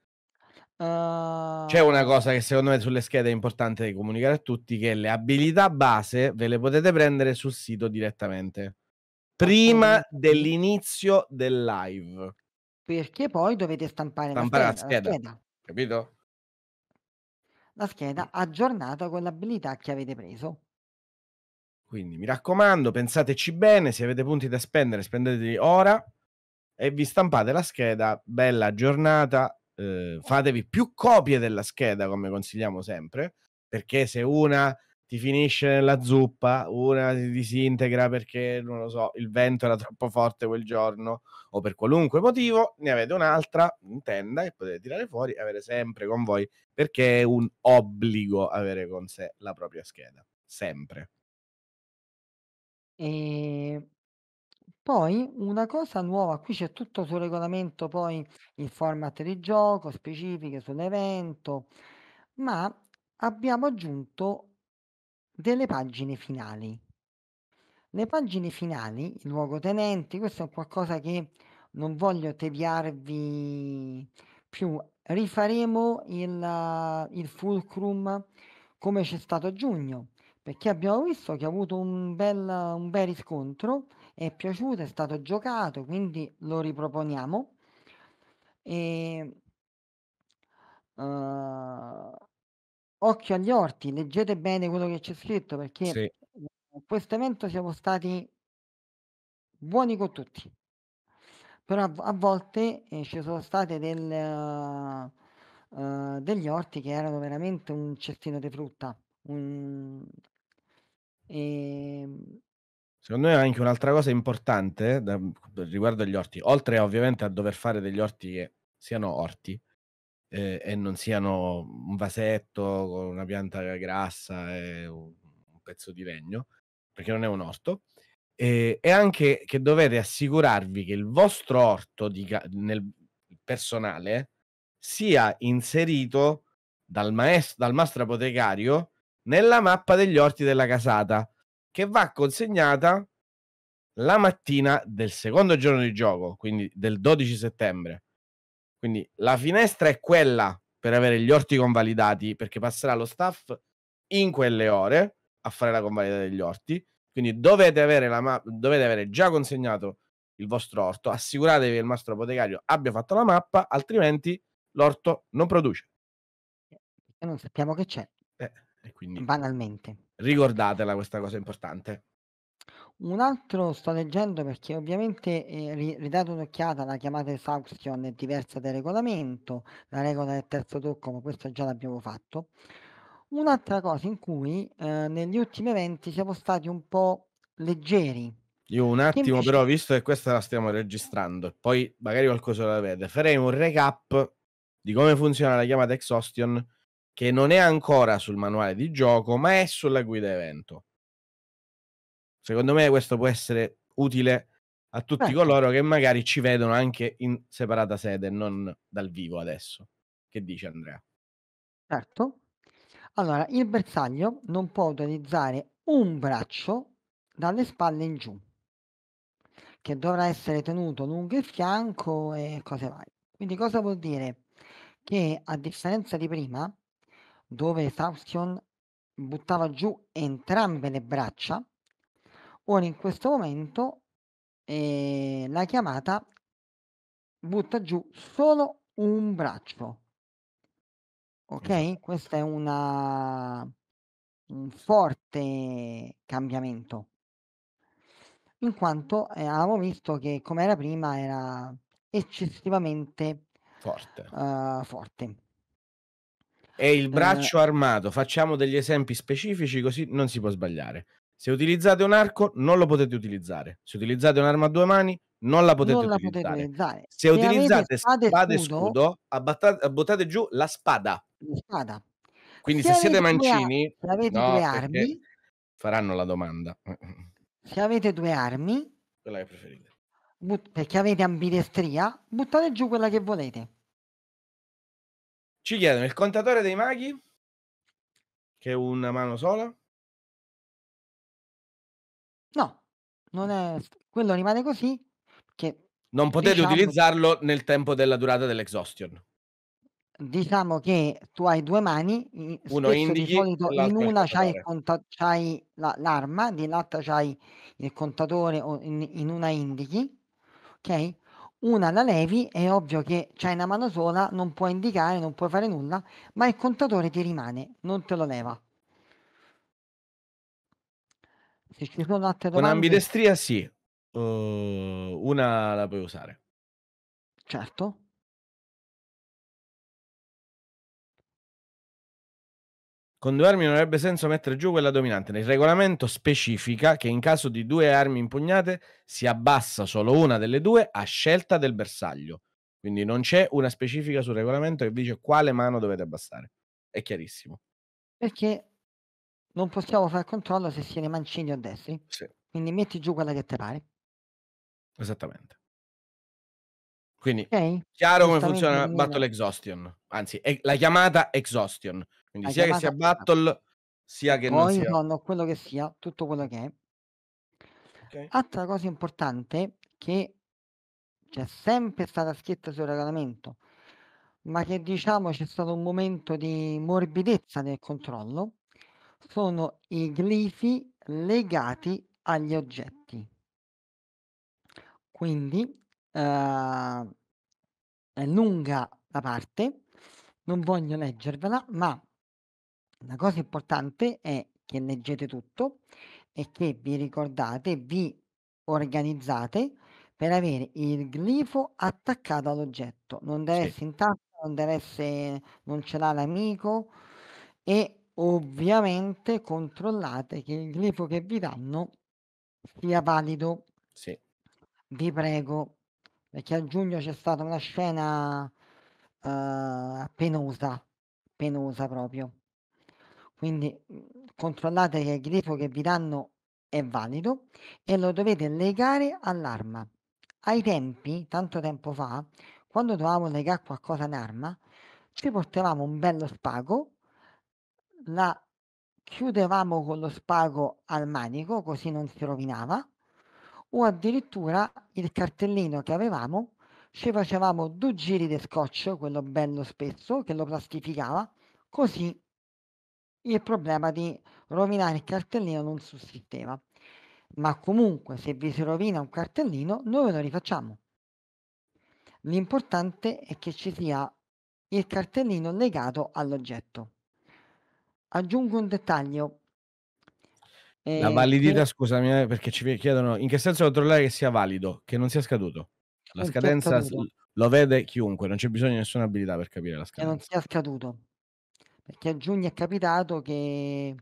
[SPEAKER 1] C'è una cosa che secondo me sulle schede è importante comunicare a tutti, che le abilità base ve le potete prendere sul sito direttamente, prima dell'inizio del live.
[SPEAKER 2] Perché poi dovete stampare la
[SPEAKER 1] Stampare la
[SPEAKER 2] scheda la
[SPEAKER 1] scheda,
[SPEAKER 2] scheda.
[SPEAKER 1] capito?
[SPEAKER 2] La scheda aggiornata con l'abilità che avete preso.
[SPEAKER 1] Quindi mi raccomando, pensateci bene, se avete punti da spendere, spendeteli ora e vi stampate la scheda bella aggiornata, uhm, fatevi più copie della scheda, come consigliamo sempre, perché se una ti finisce nella zuppa, una si disintegra perché, non lo so, il vento era troppo forte quel giorno o per qualunque motivo, ne avete un'altra in tenda che potete tirare fuori e avere sempre con voi, perché è un obbligo avere con sé la propria scheda, sempre.
[SPEAKER 2] Ehm, poi una cosa nuova, qui c'è tutto sul regolamento, poi il format di gioco, specifiche sull'evento, ma abbiamo aggiunto delle pagine finali. Le pagine finali, i luogotenenti, questo è qualcosa che non voglio tediarvi più. Rifaremo il il fulcrum come c'è stato a giugno, perché abbiamo visto che ha avuto un bel un bel riscontro, è piaciuto, è stato giocato, quindi lo riproponiamo. Ehm uhm, occhio agli orti, leggete bene quello che c'è scritto perché,
[SPEAKER 1] Sì.
[SPEAKER 2] mhmm, questo evento siamo stati buoni con tutti. Però a a volte, ehm, ci sono state del uhm, degli orti che erano veramente un cestino de frutta, un ehm
[SPEAKER 1] Secondo me anche un'altra cosa importante da mhmm, riguardo agli orti, oltre ovviamente a dover fare degli orti che siano orti, ehm, e non siano un vasetto con una pianta grassa e un un pezzo di legno, perché non è un orto, ehm, è anche che dovete assicurarvi che il vostro orto di nel personale sia inserito dal maes dal mastro apotecario nella mappa degli orti della casata, che va consegnata la mattina del secondo giorno di gioco, quindi del 12 settembre. Quindi la finestra è quella per avere gli orti convalidati, perché passerà lo staff in quelle ore a fare la convalida degli orti, quindi dovete avere la ma dovete avere già consegnato il vostro orto, assicuratevi che il mastro apotecario abbia fatto la mappa, altrimenti l'orto non produce.
[SPEAKER 2] Eh, e non sappiamo che c'è.
[SPEAKER 1] Eh, e quindi
[SPEAKER 2] Banalmente.
[SPEAKER 1] ricordatela questa cosa importante.
[SPEAKER 2] Un altro sto leggendo perché ovviamente, ri ridate un'occhiata alla chiamata exhaustion è diversa dal regolamento, la regola del terzo tocco, ma questo già l'abbiamo fatto. Un'altra cosa in cui, ehm, negli ultimi eventi siamo stati un po' leggeri,
[SPEAKER 1] Io un attimo però,
[SPEAKER 2] invece
[SPEAKER 1] visto che questa la stiamo registrando e poi magari qualcosa la vede, farei un recap di come funziona la chiamata exhaustion, che non è ancora sul manuale di gioco, ma è sulla guida evento. Secondo me questo può essere utile a tutti
[SPEAKER 2] Certo.
[SPEAKER 1] coloro che magari ci vedono anche in separata sede non dal vivo adesso. Che dici Andrea?
[SPEAKER 2] Certo. Allora, il bersaglio non può utilizzare un braccio dalle spalle in giù. che dovrà essere tenuto lungo il fianco e cose varie. Quindi cosa vuol dire? Che a differenza di prima, dove Sauction buttava giù entrambe le braccia, ora in questo momento ehm, la chiamata butta giù solo un braccio.
[SPEAKER 1] Esatto.
[SPEAKER 2] Questa è una un forte cambiamento. In quanto, ehm, avevamo visto che come era prima era eccessivamente,
[SPEAKER 1] Forte.
[SPEAKER 2] uhm, forte.
[SPEAKER 1] È il
[SPEAKER 2] Ehm
[SPEAKER 1] braccio armato. Facciamo degli esempi specifici così non si può sbagliare. Se utilizzate un arco non lo potete utilizzare. Se utilizzate un'arma a 2 mani non la potete
[SPEAKER 2] Non la potete
[SPEAKER 1] utilizzare.
[SPEAKER 2] utilizzare.
[SPEAKER 1] Se
[SPEAKER 2] Se
[SPEAKER 1] utilizzate
[SPEAKER 2] spada e scudo
[SPEAKER 1] scudo abbatta buttate giù la spada.
[SPEAKER 2] La spada.
[SPEAKER 1] Quindi
[SPEAKER 2] Se
[SPEAKER 1] se siete
[SPEAKER 2] avete 2 a
[SPEAKER 1] mancini
[SPEAKER 2] se avete 2
[SPEAKER 1] no, perché
[SPEAKER 2] armi
[SPEAKER 1] faranno la domanda.
[SPEAKER 2] se avete 2 armi
[SPEAKER 1] Quella che preferite.
[SPEAKER 2] but perché avete ambidestria, buttate giù quella che volete.
[SPEAKER 1] Ci chiedono: il contatore dei maghi? Che è una mano sola?
[SPEAKER 2] Non è quello rimane così che
[SPEAKER 1] Non potete
[SPEAKER 2] diciamo
[SPEAKER 1] utilizzarlo nel tempo della durata dell'exhaustion.
[SPEAKER 2] Diciamo che tu hai 2 mani,
[SPEAKER 1] Uno
[SPEAKER 2] spesso di
[SPEAKER 1] indichi
[SPEAKER 2] solito in una c'hai conta c'hai la l'arma, nell'altra c'hai il contatore o in in una indichi, okay, una la levi, è ovvio che c'hai 'na mano sola, non puoi indicare, non puoi fare nulla, ma il contatore ti rimane, non te lo leva. Se ci sono altre
[SPEAKER 1] Con
[SPEAKER 2] domande
[SPEAKER 1] ambidestria sì, uhm, una la puoi usare.
[SPEAKER 2] Certo.
[SPEAKER 1] Con 2 armi non avrebbe senso mettere giù quella dominante. Nel regolamento specifica che in caso di 2 armi impugnate si abbassa solo una delle 2 a scelta del bersaglio. Quindi non c'è una specifica sul regolamento che dice quale mano dovete abbassare. È chiarissimo.
[SPEAKER 2] Perché non possiamo far controllo se siete mancini o destri.
[SPEAKER 1] Sì.
[SPEAKER 2] Quindi metti giù quella che te pare.
[SPEAKER 1] Esattamente. Quindi
[SPEAKER 2] Okay?
[SPEAKER 1] chiaro come funziona battle exhaustion, anzi la chiamata exhaustion. Quindi
[SPEAKER 2] La
[SPEAKER 1] sia che sia battle, sia che non sia
[SPEAKER 2] o quello che sia, tutto quello che è.
[SPEAKER 1] Okay.
[SPEAKER 2] Altra cosa importante che c'è sempre stata scritta sul regolamento, ma che diciamo c'è stato un momento di morbidezza nel controllo, sono i glifi legati agli oggetti. Quindi, uhm, è lunga la parte, non voglio leggervela, ma la cosa importante è che leggete tutto e che vi ricordate, vi organizzate per avere il glifo attaccato all'oggetto. Non deve
[SPEAKER 1] Sì.
[SPEAKER 2] esse in tasca, non deve esse non ce l'ha l'amico e ovviamente controllate che il glifo che vi danno sia valido.
[SPEAKER 1] Sì.
[SPEAKER 2] Vi prego, perché a giugno c'è stata una scena, uhm, penosa, penosa proprio. Quindi, controllate che il glifo che vi danno è valido e lo dovete legare all'arma. Ai tempi, tanto tempo fa, quando dovevamo legà qualcosa a un'arma, ci portavamo un bello spago la chiudevamo con lo spago al manico, così non si rovinava, o addirittura il cartellino che avevamo ci facevamo 2 giri de scotch, quello bello spesso, che lo plastificava, così il problema di rovinare il cartellino non sussisteva. Ma comunque se vi si rovina un cartellino, noi lo rifacciamo. L'importante è che ci sia il cartellino legato all'oggetto. Aggiungo un dettaglio
[SPEAKER 1] La
[SPEAKER 2] ehm,
[SPEAKER 1] validità
[SPEAKER 2] che
[SPEAKER 1] scusami eh, perché ci chiedono: in che senso controllare che sia valido? Che non sia scaduto. La
[SPEAKER 2] Non
[SPEAKER 1] scadenza
[SPEAKER 2] scaduto.
[SPEAKER 1] lo vede chiunque, non c'è bisogno di nessuna abilità per capire la
[SPEAKER 2] Che non
[SPEAKER 1] scadenza.
[SPEAKER 2] sia scaduto. Perché a giugno è capitato che,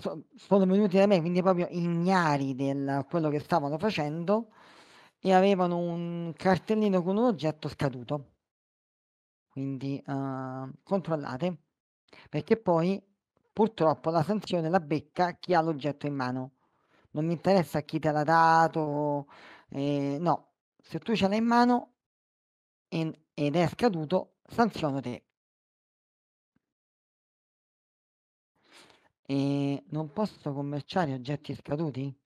[SPEAKER 2] so sono venuti da me, quindi proprio ignari del quello che stavano facendo e avevano un cartellino con un oggetto scaduto. Quindi, uhm, controllate, perché poi purtroppo la sanzione la becca chi ha l'oggetto in mano. Non mi interessa chi te l'ha dato, ehm, no, se tu ce l'hai in mano ed è scaduto, sanziono te. Ehm, non posso commerciare oggetti scaduti?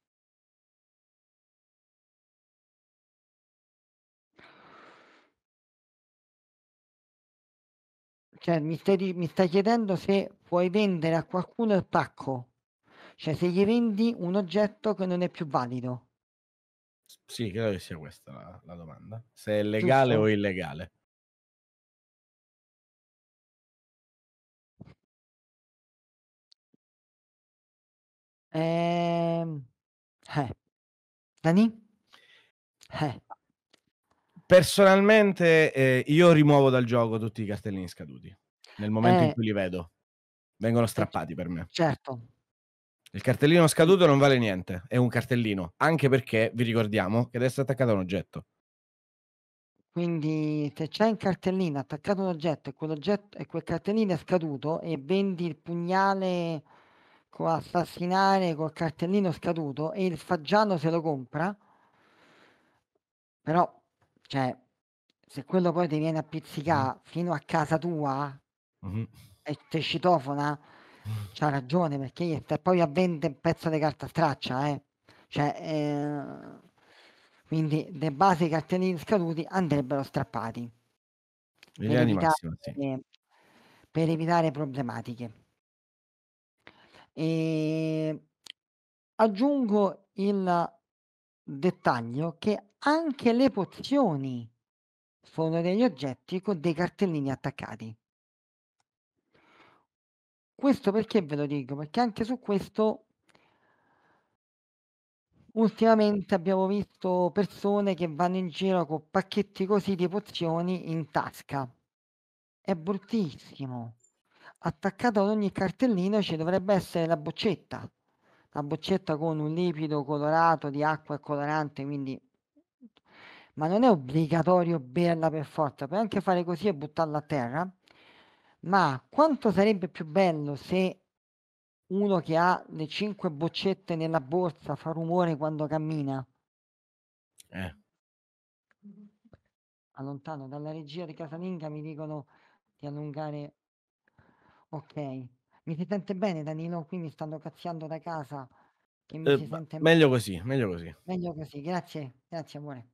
[SPEAKER 2] Cioè mi stai mi stai chiedendo se puoi vendere a qualcuno il pacco, cioè se gli vendi un oggetto che non è più valido.
[SPEAKER 1] Sì, credo che sia questa la la domanda. Se è legale o
[SPEAKER 2] Giusto?
[SPEAKER 1] illegale.
[SPEAKER 2] Ehm, eh. Dani? Eh.
[SPEAKER 1] Personalmente, ehm, io rimuovo dal gioco tutti i cartellini scaduti. Nel momento in
[SPEAKER 2] Eh.
[SPEAKER 1] cui li vedo. Vengono
[SPEAKER 2] Eh
[SPEAKER 1] strappati per me.
[SPEAKER 2] certo.
[SPEAKER 1] Il cartellino scaduto non vale niente, è un cartellino, anche perché vi ricordiamo che deve essere attaccato a un oggetto.
[SPEAKER 2] Quindi se c'hai un cartellino attaccato un oggetto e quell'oggetto e quel cartellino è scaduto e vendi il pugnale co assassinare col cartellino scaduto e il faggiano se lo compra però, cioè, se quello poi ti viene a pizzicà fino a casa tua
[SPEAKER 1] Mh-mh.
[SPEAKER 2] e te citofona, c'ha ragione perché gli stai poi a vende un pezzo di carta straccia, eh. Cioè, ehm, quindi de base i cartellini scaduti andrebbero strappati
[SPEAKER 1] In
[SPEAKER 2] per
[SPEAKER 1] linea di
[SPEAKER 2] evitare
[SPEAKER 1] massima, sì.
[SPEAKER 2] per evitare problematiche. Ehm, aggiungo il dettaglio che anche le pozioni sono degli oggetti con dei cartellini attaccati. Questo perché ve lo dico? Perché anche su questo ultimamente abbiamo visto persone che vanno in giro co' pacchetti così di pozioni in tasca. È bruttissimo. Attaccato ad ogni cartellino ci dovrebbe essere la boccetta. La boccetta con un liquido colorato di acqua e colorante, quindi ma non è obbligatorio berla per forza, puoi anche fare così e buttarla a terra, ma quanto sarebbe più bello se uno che ha le 5 boccette nella borsa fa rumore quando cammina.
[SPEAKER 1] Eh.
[SPEAKER 2] Allontano, dalla regia di casalinga mi dicono di allungare Okay. Mi si sente bene Danilo? Qui mi stanno cazziando da casa che mi
[SPEAKER 1] Uhm,
[SPEAKER 2] si sente
[SPEAKER 1] meglio così, meglio così.
[SPEAKER 2] Meglio così, grazie, grazie amore.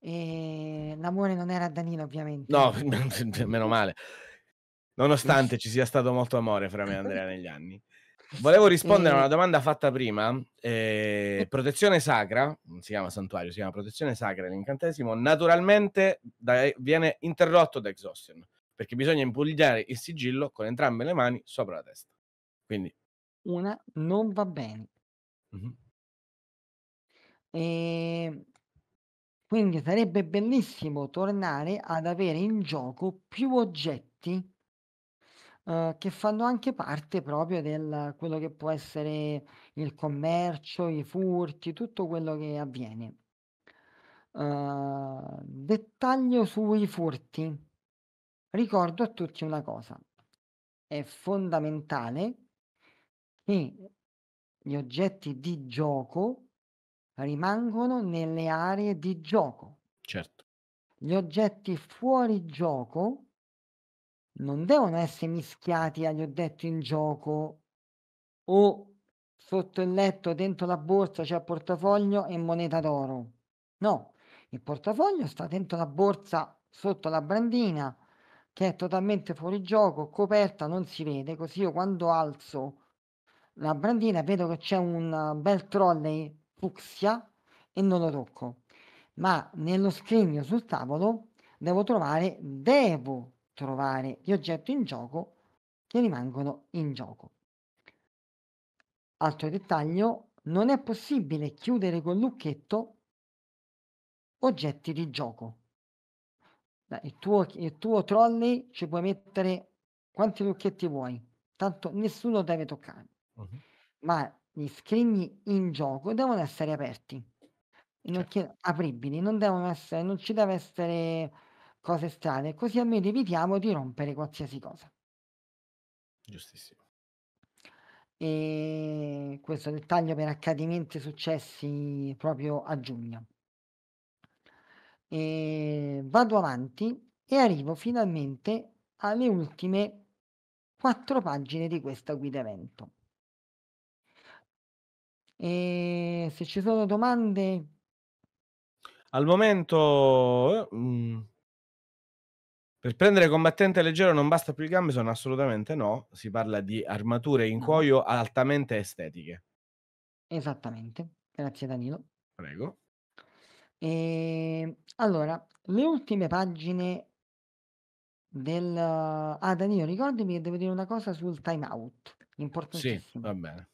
[SPEAKER 2] Ehm, l'amore non era Danilo ovviamente.
[SPEAKER 1] No, [LAUGHS] meno male. Nonostante ci sia stato molto amore fra me e Andrea negli anni. Volevo rispondere a una domanda fatta prima, ehm, protezione sacra, non si chiama santuario, si chiama protezione sacra l'incantesimo, naturalmente da e viene interrotto da exhaustion, perché bisogna impugnare il sigillo con entrambe le mani sopra la testa. Quindi
[SPEAKER 2] Una non va bene.
[SPEAKER 1] Mh-mh.
[SPEAKER 2] Ehm, quindi sarebbe bellissimo tornare ad avere in gioco più oggetti uhm, che fanno anche parte proprio del quello che può essere il commercio, i furti, tutto quello che avviene. Uhm, dettaglio sui furti. Ricordo a tutti una cosa: è fondamentale che gli oggetti di gioco rimangono nelle aree di gioco.
[SPEAKER 1] Certo.
[SPEAKER 2] Gli oggetti fuori gioco non devono esse mischiati agli oggetti in gioco o sotto il letto, dentro la borsa c'è portafoglio e moneta d'oro. No, il portafoglio sta dentro la borsa sotto la brandina che è totalmente fuori gioco, coperta, non si vede, così io quando alzo la brandina vedo che c'è un bel trolley fucsia e non lo tocco. Ma nello scrigno sul tavolo devo trovare devo trovare gli oggetti in gioco che rimangono in gioco. Altro dettaglio: non è possibile chiudere col lucchetto oggetti di gioco. Il tuo il tuo trolley ci puoi mettere quanti lucchetti vuoi, tanto nessuno deve toccare.
[SPEAKER 1] Mh-mh.
[SPEAKER 2] Ma gli scrigni in gioco devono essere aperti, in
[SPEAKER 1] Cer
[SPEAKER 2] occhie apribili, non devono essere non ci deve essere cose strane, così almeno evitiamo di rompere qualsiasi cosa.
[SPEAKER 1] Giustissimo.
[SPEAKER 2] Ehm, questo dettaglio per accadimenti successi proprio a giugno. Ehm, vado avanti e arrivo finalmente alle ultime 4 pagine di questa guida evento. Ehm, se ci sono domande
[SPEAKER 1] Al momento, mhmm Per prendere combattente leggero non basta più il gambeson? Assolutamente no. Si parla di armature in
[SPEAKER 2] No.
[SPEAKER 1] cuoio altamente estetiche.
[SPEAKER 2] Esattamente. Grazie Danilo.
[SPEAKER 1] Prego.
[SPEAKER 2] Ehm, allora, le ultime pagine del ah, Danilo ricordami che devo dire una cosa sul time out,
[SPEAKER 1] Sì,
[SPEAKER 2] importantissimo.
[SPEAKER 1] va bene.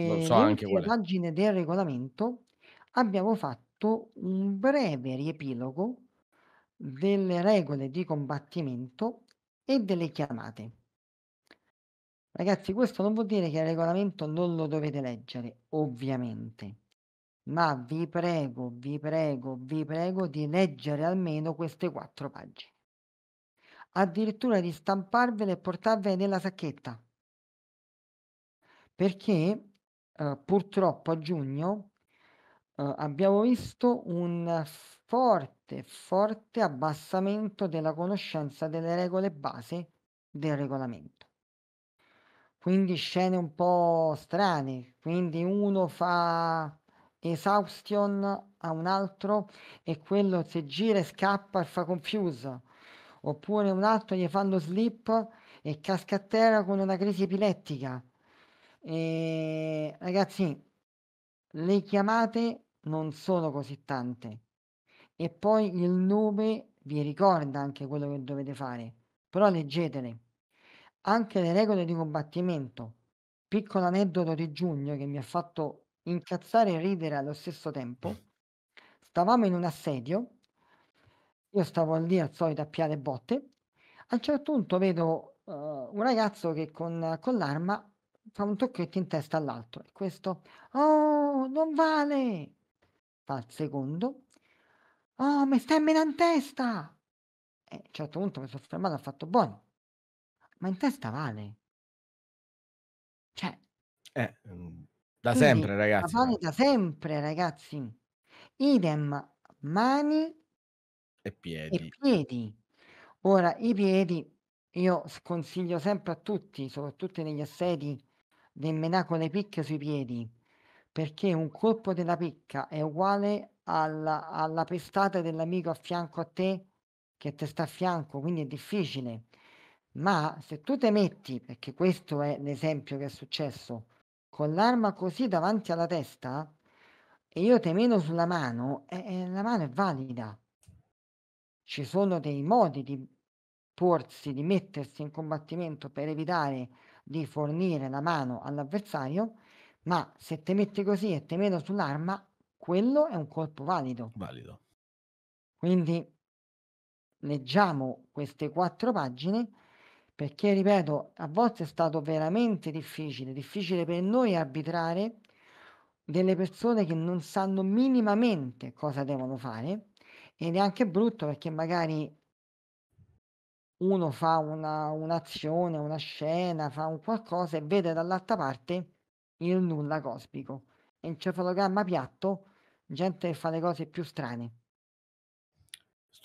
[SPEAKER 1] Lo
[SPEAKER 2] Ehm,
[SPEAKER 1] so
[SPEAKER 2] le
[SPEAKER 1] anche
[SPEAKER 2] ultime
[SPEAKER 1] qual è.
[SPEAKER 2] pagine del regolamento abbiamo fatto un breve riepilogo delle regole di combattimento e delle chiamate. Ragazzi, questo non vuol dire che il regolamento non lo dovete leggere, ovviamente, ma vi prego, vi prego, vi prego di leggere almeno queste 4 pagine. Addirittura di stamparvele e portarvele nella sacchetta. Perché, uhm, purtroppo a giugno, uhm, abbiamo visto un forte, forte abbassamento della conoscenza delle regole base del regolamento. Quindi scene un po' strane, quindi uno fa exhaustion a un altro e quello se gira e scappa e fa confuse, oppure un altro gli fanno slip e casca a terra con una crisi epilettica. Ehm, ragazzi, le chiamate non sono così tante e poi il nome vi ricorda anche quello che dovete fare, però leggetele. Anche le regole di combattimento. Piccolo aneddoto di giugno che mi ha fatto incazzare e ridere allo stesso tempo. Stavamo in un assedio io stavo lì al solito a piare botte. A un certo punto vedo, uhm, un ragazzo che con con l'arma fa un tocchetto in testa all'altro e questo: "Oh, non vale!" Fa il secondo: "Oh, mi stai menà in testa!" E a un certo punto mi so fermato e ho fatto: "Buono, ma in testa vale." Cioè
[SPEAKER 1] Eh, da
[SPEAKER 2] quindi
[SPEAKER 1] sempre ragazzi.
[SPEAKER 2] vale da sempre ragazzi. Idem mani
[SPEAKER 1] E
[SPEAKER 2] e
[SPEAKER 1] piedi.
[SPEAKER 2] piedi. Ora i piedi io sconsiglio sempre a tutti, soprattutto negli assedi, di menà con le picche sui piedi, perché un colpo della picca è uguale alla alla pestata dell'amico a fianco a te che te sta a fianco, quindi è difficile. Ma se tu te metti, perché questo è l'esempio che è successo, con l'arma così davanti alla testa e io te meno sulla mano, eh, eh, la mano è valida. Ci sono dei modi di porsi, di mettersi in combattimento per evitare di fornire la mano all'avversario, ma se te metti così e te meno sull'arma, quello è un colpo valido.
[SPEAKER 1] Valido.
[SPEAKER 2] Quindi leggiamo queste 4 pagine perché, ripeto, a volte è stato veramente difficile, difficile per noi arbitrare delle persone che non sanno minimamente cosa devono fare ed è anche brutto perché magari uno fa una un'azione, una scena, fa un qualcosa e vede dall'altra parte il nulla cosmico. Encefalogramma piatto, gente che fa le cose più strane.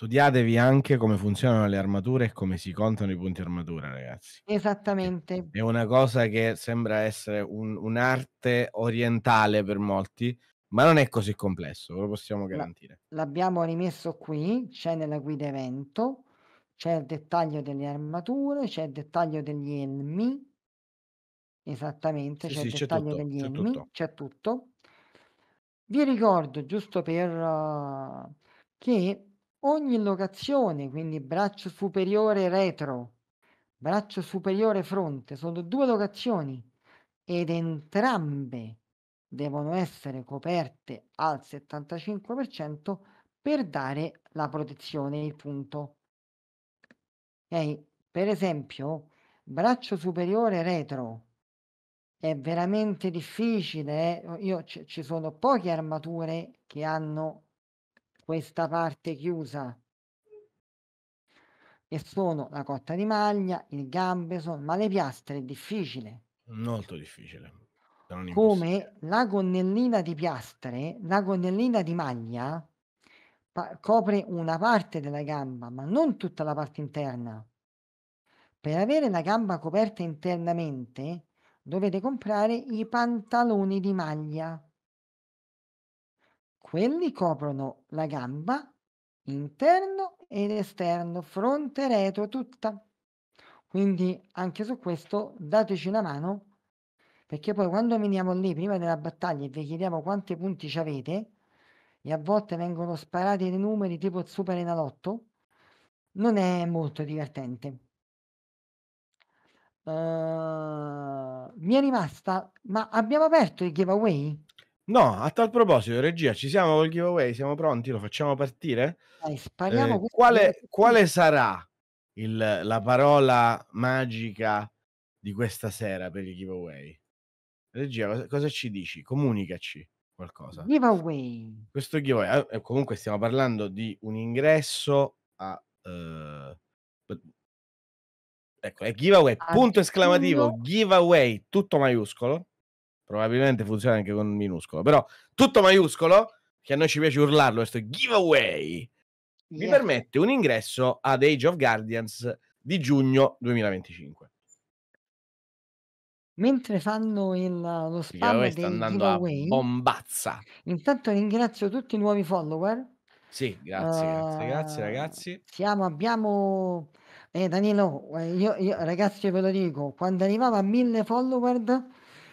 [SPEAKER 1] Studiatevi anche come funzionano le armature e come si contano i punti armatura ragazzi.
[SPEAKER 2] Esattamente.
[SPEAKER 1] è una cosa che sembra essere un un'arte orientale per molti, ma non è così complesso, ve lo possiamo garantire.
[SPEAKER 2] l'abbiamo rimesso qui, c'è nella guida evento, c'è il dettaglio delle armature, c'è il dettaglio degli elmi. Esattamente,
[SPEAKER 1] Sì,
[SPEAKER 2] c'è il
[SPEAKER 1] sì, c'è
[SPEAKER 2] dettaglio
[SPEAKER 1] tutto,
[SPEAKER 2] degli
[SPEAKER 1] c'è
[SPEAKER 2] elmi,
[SPEAKER 1] tutto.
[SPEAKER 2] c'è tutto. Vi ricordo, giusto per che ogni locazione, quindi braccio superiore retro, braccio superiore fronte, sono 2 locazioni ed entrambe devono essere coperte al 75% per dare la protezione, il punto. Okay, per esempio, braccio superiore retro è veramente difficile, eh, io ci sono poche armature che hanno questa parte chiusa. E sono la cotta di maglia, il gambeson, ma le piastre è difficile.
[SPEAKER 1] Molto difficile.
[SPEAKER 2] Come la gonnellina di piastre, la gonnellina di maglia pa copre una parte della gamba, ma non tutta la parte interna. Per avere la gamba coperta internamente dovete comprare i pantaloni di maglia. Quelli coprono la gamba interno ed esterno, fronte, retro, tutta. Quindi anche su questo dateci una mano, perché poi quando veniamo lì prima della battaglia e vi chiediamo quanti punti ci avete, e a volte vengono sparati dei numeri tipo il Super Enalotto, non è molto divertente. Uh, mi è rimasta, ma abbiamo aperto il giveaway?
[SPEAKER 1] No, a tal proposito, regia, ci siamo col giveaway? Siamo pronti? Lo facciamo partire?
[SPEAKER 2] Dai, spariamo.
[SPEAKER 1] Eh, quale, quale sarà il, la parola magica di questa sera per il giveaway? Regia, cosa, cosa ci dici? Comunicaci qualcosa.
[SPEAKER 2] Giveaway.
[SPEAKER 1] Questo giveaway, eh, comunque stiamo parlando di un ingresso a... Uh, ecco, è giveaway, a punto esclamativo, giveaway, tutto maiuscolo. Probabilmente funziona anche con minuscolo, però tutto maiuscolo, che a noi ci piace urlarlo, questo giveaway, mi yeah. permette un ingresso ad Age of Guardians di giugno 2025.
[SPEAKER 2] Mentre fanno il, lo spam
[SPEAKER 1] sta andando giveaway, a bombazza.
[SPEAKER 2] Intanto ringrazio tutti i nuovi follower.
[SPEAKER 1] Sì, grazie, uh, grazie, grazie ragazzi.
[SPEAKER 2] Siamo, abbiamo... Eh, Danilo, io, io, ragazzi ve lo dico, quando arrivava a mille follower,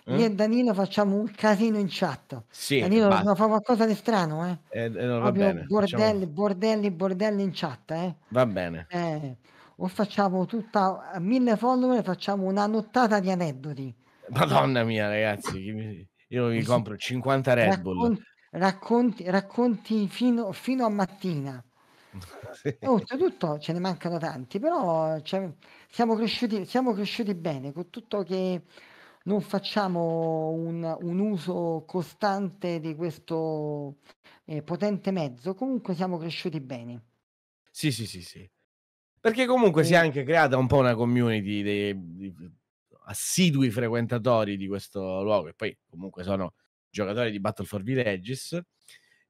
[SPEAKER 2] eh? io e Danilo facciamo un casino in chat.
[SPEAKER 1] Sì,
[SPEAKER 2] Danilo dobbiamo fare qualcosa di strano, eh?
[SPEAKER 1] eh, eh no, va bene,
[SPEAKER 2] bordelli, facciamo... bordelli, bordelli in chat, eh?
[SPEAKER 1] Va bene.
[SPEAKER 2] Eh o facciamo tutta mille follower facciamo una nottata di aneddoti.
[SPEAKER 1] Madonna mia, ragazzi, io mi compro 50 Red Bull.
[SPEAKER 2] Racconti, racconti, racconti fino, fino, a mattina. sì. Oltretutto ce ne mancano tanti, però cioè, siamo, cresciuti, siamo cresciuti bene, con tutto che non facciamo un, un uso costante di questo eh, potente mezzo, comunque siamo cresciuti bene.
[SPEAKER 1] Sì, sì, sì, sì. Perché comunque si è anche creata un po' una community dei, di assidui frequentatori di questo luogo, e poi comunque sono giocatori di Battle for Villages.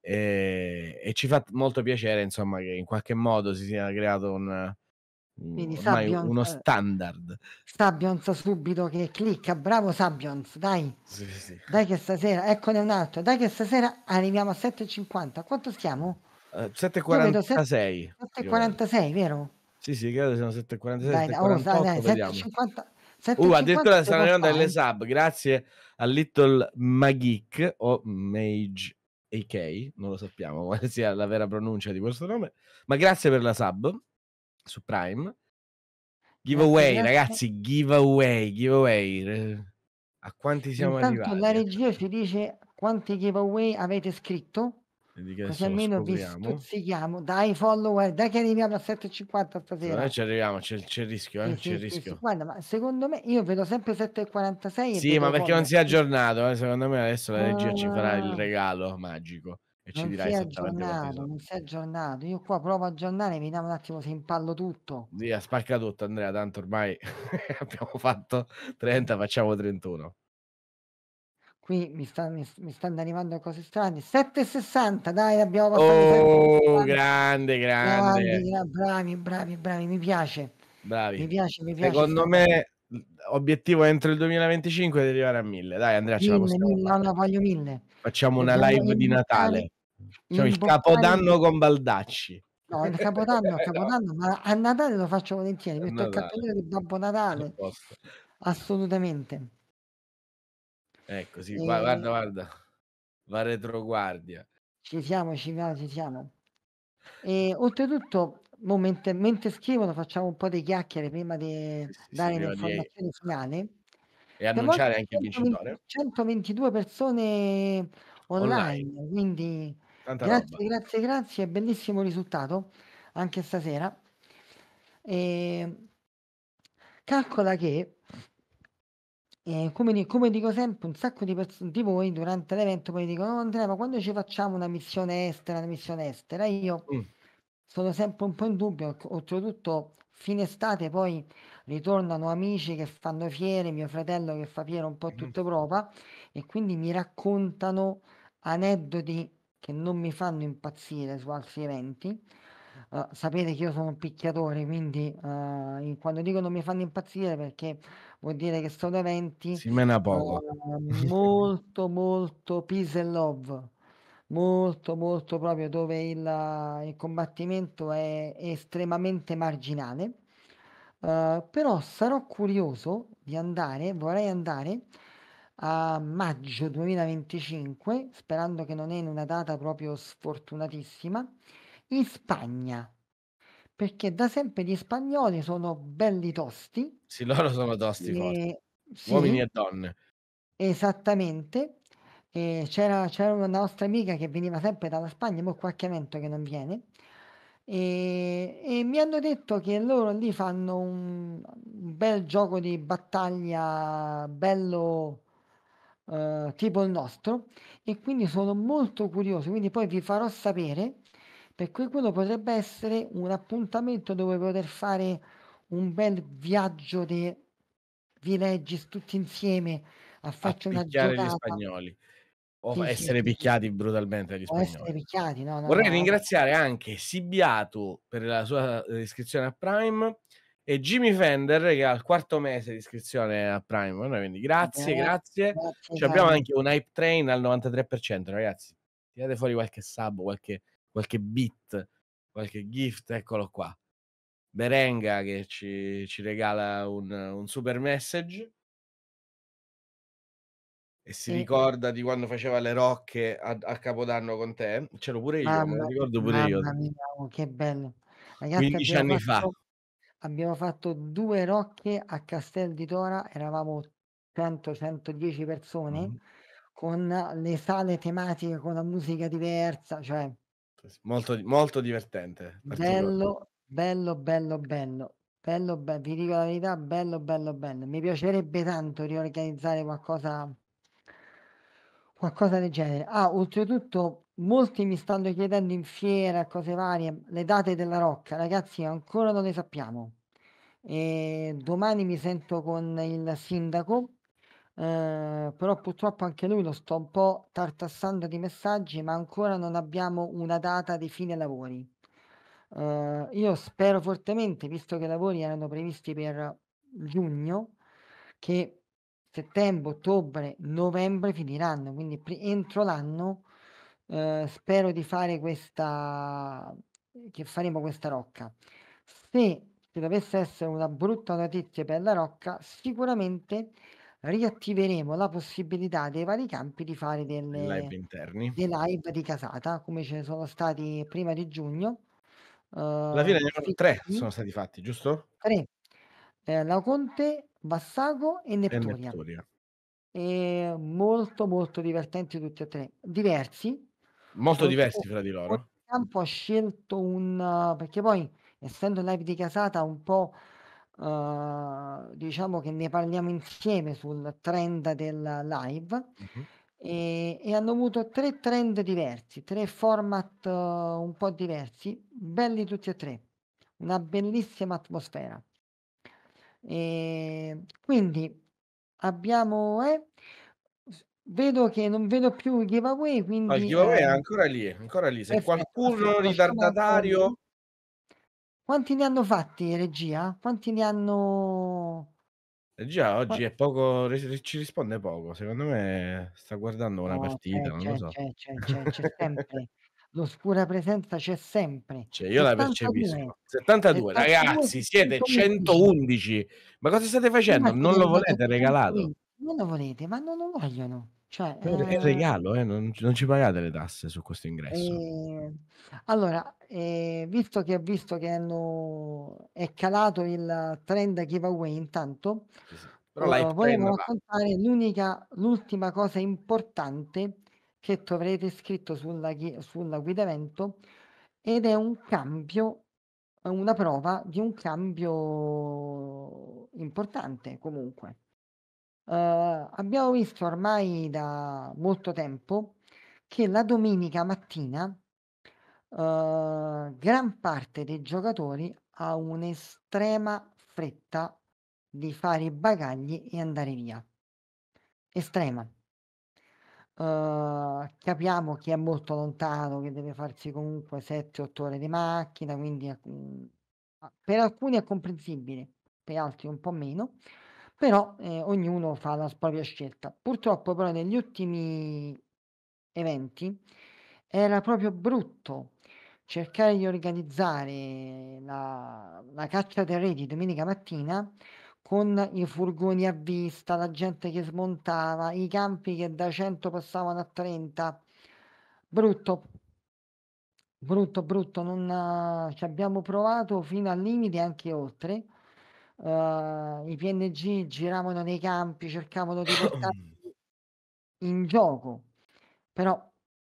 [SPEAKER 1] E, e ci fa molto piacere, insomma, che in qualche modo si sia creato un,
[SPEAKER 2] quindi
[SPEAKER 1] Sabions, uno standard.
[SPEAKER 2] Sabions subito che clicca, bravo Sabions, dai.
[SPEAKER 1] Sì, sì.
[SPEAKER 2] Dai che stasera, eccone un altro, dai che stasera arriviamo a 7,50. Quanto stiamo?
[SPEAKER 1] Uh, 7,46.
[SPEAKER 2] 7,46, vero?
[SPEAKER 1] Sì, sì, credo siano 7,46,
[SPEAKER 2] Dai,
[SPEAKER 1] 7,48,
[SPEAKER 2] oh, dai, dai,
[SPEAKER 1] vediamo.
[SPEAKER 2] 7,50.
[SPEAKER 1] Uh, addirittura stanno arrivando delle sub, grazie a Little Magik o Mage AK, non lo sappiamo quale sia la vera pronuncia di questo nome, ma grazie per la sub su Prime. Giveaway, grazie, ragazzi, giveaway, giveaway. A quanti siamo
[SPEAKER 2] Intanto
[SPEAKER 1] arrivati?
[SPEAKER 2] la regia ci dice quanti giveaway avete scritto? Così almeno vi stuzzichiamo. Dai follower, dai che arriviamo a 7,50 stasera.
[SPEAKER 1] Noi ci arriviamo, c'è, c'è il rischio, eh?
[SPEAKER 2] Sì,
[SPEAKER 1] c'è
[SPEAKER 2] sì,
[SPEAKER 1] rischio.
[SPEAKER 2] Sì, Guarda, ma secondo me io vedo sempre 7,46.
[SPEAKER 1] Sì, ma perché non si è aggiornato? Eh? Secondo me adesso la regia uh, ci farà il regalo magico e ci dirà esattamente
[SPEAKER 2] aggiornato, Non si è aggiornato. Io qua provo a aggiornare, vediamo un attimo se impallo tutto.
[SPEAKER 1] Via, spacca tutto Andrea, tanto ormai [LAUGHS] abbiamo fatto 30, facciamo 31
[SPEAKER 2] qui mi, sta, mi, mi, stanno arrivando cose strane. 7,60 dai abbiamo
[SPEAKER 1] passato oh, grande grande.
[SPEAKER 2] Grandi, bravi bravi bravi mi piace.
[SPEAKER 1] Bravi.
[SPEAKER 2] Mi piace mi piace
[SPEAKER 1] secondo me obiettivo entro il 2025 di arrivare a 1000 dai Andrea ce la possiamo
[SPEAKER 2] mille, no, no, voglio 1000
[SPEAKER 1] facciamo una live di Natale facciamo il capodanno con Baldacci
[SPEAKER 2] No, il Capodanno, il Capodanno, ma a Natale lo faccio volentieri, metto il cappellino di Babbo Natale. Assolutamente.
[SPEAKER 1] Ecco, sì, guarda, guarda, va retroguardia.
[SPEAKER 2] Ci siamo, ci siamo, ci siamo. E oltretutto, mentre, mentre scrivono, facciamo un po' di chiacchiere prima di sì, sì, dare l'informazione di... finale.
[SPEAKER 1] E annunciare anche il vincitore.
[SPEAKER 2] 122 persone online, online. quindi Tanta grazie, roba. grazie, grazie, bellissimo risultato anche stasera. E calcola che e come, come dico sempre, un sacco di persone di voi durante l'evento poi dicono: "Oh Andrea, ma quando ci facciamo una missione estera, una missione estera?" Io
[SPEAKER 1] Mm.
[SPEAKER 2] sono sempre un po' in dubbio, oltretutto fine estate poi ritornano amici che fanno fiere, mio fratello che fa fiere un po'
[SPEAKER 1] Mh-mh.
[SPEAKER 2] tutta Europa e quindi mi raccontano aneddoti che non mi fanno impazzire su altri eventi. Uh, sapete che io sono un picchiatore, quindi uh, quando dico non mi fanno impazzire perché vuol dire che sono eventi
[SPEAKER 1] si mena poco
[SPEAKER 2] uh, molto [LAUGHS] molto peace and love molto, molto proprio dove il il combattimento è estremamente marginale. Uhm, però sarò curioso di andare vorrei andare a maggio 2025, sperando che non è in una data proprio sfortunatissima, in Spagna. Perché da sempre gli spagnoli sono belli tosti.
[SPEAKER 1] Sì, loro sono tosti.
[SPEAKER 2] E
[SPEAKER 1] Uomini
[SPEAKER 2] sì.
[SPEAKER 1] e donne.
[SPEAKER 2] Esattamente. E c'era c'era una nostra amica che veniva sempre dalla Spagna, mo' qualche evento che non viene, e e mi hanno detto che loro lì fanno un un bel gioco di battaglia bello, uhm, tipo il nostro, e quindi sono molto curioso. Quindi poi vi farò sapere, per cui quello potrebbe essere un appuntamento dove poter fare un bel viaggio de villages tutti insieme a
[SPEAKER 1] A
[SPEAKER 2] farci una
[SPEAKER 1] picchiare gli
[SPEAKER 2] giocata.
[SPEAKER 1] spagnoli, o
[SPEAKER 2] Sì,
[SPEAKER 1] essere
[SPEAKER 2] sì,
[SPEAKER 1] picchiati brutalmente dagli spagnoli.
[SPEAKER 2] picchiati, no, no,
[SPEAKER 1] Vorrei
[SPEAKER 2] no,
[SPEAKER 1] ringraziare anche Sibiatu per la sua, uhm, iscrizione a Prime e Jimmy Fender che ha il quarto mese di iscrizione a Prime quindi grazie,
[SPEAKER 2] Gra
[SPEAKER 1] grazie.
[SPEAKER 2] grazie
[SPEAKER 1] C'abbiamo
[SPEAKER 2] cari.
[SPEAKER 1] anche un hype train al 93% ragazzi. Tirate fuori qualche sub, qualche qualche bit, qualche gift, eccolo qua. Berenga che ci ci regala un un super message. E si
[SPEAKER 2] E
[SPEAKER 1] ricorda di quando faceva le rocche ad a Capodanno con te. C'ero pure io, me lo
[SPEAKER 2] Mamma
[SPEAKER 1] ricordo pure io.
[SPEAKER 2] mamma mia, oh che bello. Ragazzi
[SPEAKER 1] 15
[SPEAKER 2] abbiamo
[SPEAKER 1] anni fa.
[SPEAKER 2] Abbiamo fatto 2 rocche a Castel di Tora, eravamo 100, 110 persone,
[SPEAKER 1] Mh-mh.
[SPEAKER 2] con le sale tematiche, con la musica diversa, cioè
[SPEAKER 1] Molto molto divertente,
[SPEAKER 2] bello, bello, bello, bello. Bello be vi dico la verità, bello, bello, bello. Mi piacerebbe tanto riorganizzare qualcosa qualcosa del genere. Ah, oltretutto molti mi stanno chiedendo in fiera e cose varie, le date della Rocca. Ragazzi ancora non le sappiamo. Ehm, domani mi sento con il sindaco, ehm, però purtroppo anche lui lo sto un po' tartassando di messaggi, ma ancora non abbiamo una data di fine lavori. Uhm, io spero fortemente, visto che i lavori erano previsti per giugno, che settembre, ottobre, novembre finiranno, quindi entro l'anno, uhm, spero di fare questa che faremo questa rocca. Se ci dovesse essere una brutta notizia per la rocca, sicuramente riattiveremo la possibilità dei vari campi di fare
[SPEAKER 1] I live
[SPEAKER 2] delle
[SPEAKER 1] interni.
[SPEAKER 2] dei live di casata, come ce ne sono stati prima di giugno,
[SPEAKER 1] Alla fine
[SPEAKER 2] uhm,
[SPEAKER 1] erano 3
[SPEAKER 2] fittissimi.
[SPEAKER 1] sono stati fatti, giusto?
[SPEAKER 2] 3, ehm, Laoconte, Vassago e
[SPEAKER 1] E
[SPEAKER 2] Nepturia.
[SPEAKER 1] Nepturia.
[SPEAKER 2] Ehm, molto, molto divertenti tutti e 3. Diversi,
[SPEAKER 1] Molto diversi fra di loro.
[SPEAKER 2] campo ha scelto un perché poi essendo live di casata un po', uhm, diciamo che ne parliamo insieme sul trend del live,
[SPEAKER 1] Mh-mh.
[SPEAKER 2] ehm, e hanno avuto 3 trend diversi, 3 format un po' diversi, belli tutti e 3. Una bellissima atmosfera. Ehm, quindi abbiamo eh, vedo che non vedo più i giveaway,
[SPEAKER 1] No, il
[SPEAKER 2] quindi,
[SPEAKER 1] giveaway è
[SPEAKER 2] ehm
[SPEAKER 1] ancora lì, ancora lì. Se
[SPEAKER 2] Perfetto,
[SPEAKER 1] qualcuno ritardatario
[SPEAKER 2] Quanti ne hanno fatti regia? Quanti ne hanno
[SPEAKER 1] Regia oggi è poco ci risponde poco. Secondo me sta guardando una
[SPEAKER 2] No,
[SPEAKER 1] partita,
[SPEAKER 2] c'è,
[SPEAKER 1] non lo so.
[SPEAKER 2] c'è, c'è, c'è, [LAUGHS] sempre. L'oscura presenza c'è sempre.
[SPEAKER 1] Cioè io la
[SPEAKER 2] 72,
[SPEAKER 1] percepisco. 72
[SPEAKER 2] 72
[SPEAKER 1] ragazzi siete
[SPEAKER 2] 111.
[SPEAKER 1] 111. Ma cosa state facendo? Non lo volete regalato?
[SPEAKER 2] 120. Come lo volete? Ma non lo vogliono. Cioè,
[SPEAKER 1] È
[SPEAKER 2] ehm
[SPEAKER 1] regalo, eh, non non ci pagate le tasse su questo ingresso.
[SPEAKER 2] Ehm, allora, ehm, visto che ho visto che hanno è calato il trend giveaway intanto,
[SPEAKER 1] Sì,
[SPEAKER 2] uhm,
[SPEAKER 1] train
[SPEAKER 2] volevo raccontare l'unica l'ultima cosa importante che troverete scritto sulla sulla guida evento ed è un cambio una prova di un cambio importante comunque. Uhm, abbiamo visto ormai da molto tempo che la domenica mattina, uhm, gran parte dei giocatori ha un'estrema fretta di fare i bagagli e andare via. Estrema. Uhm, capiamo chi è molto lontano, che deve farsi comunque 7, 8 ore di macchina, quindi mhmm, per alcuni è comprensibile, per altri un po' meno, però, ehm, ognuno fa la propria scelta. Purtroppo però negli ultimi eventi era proprio brutto cercare di organizzare la la caccia dei re di domenica mattina con i furgoni a vista, la gente che smontava, i campi che da 100 passavano a 30. Brutto. Brutto, brutto, non ci abbiamo provato fino al limite anche oltre. Uhm, i PNG giravano nei campi, cercavano di [COUGHS] portarci in gioco, però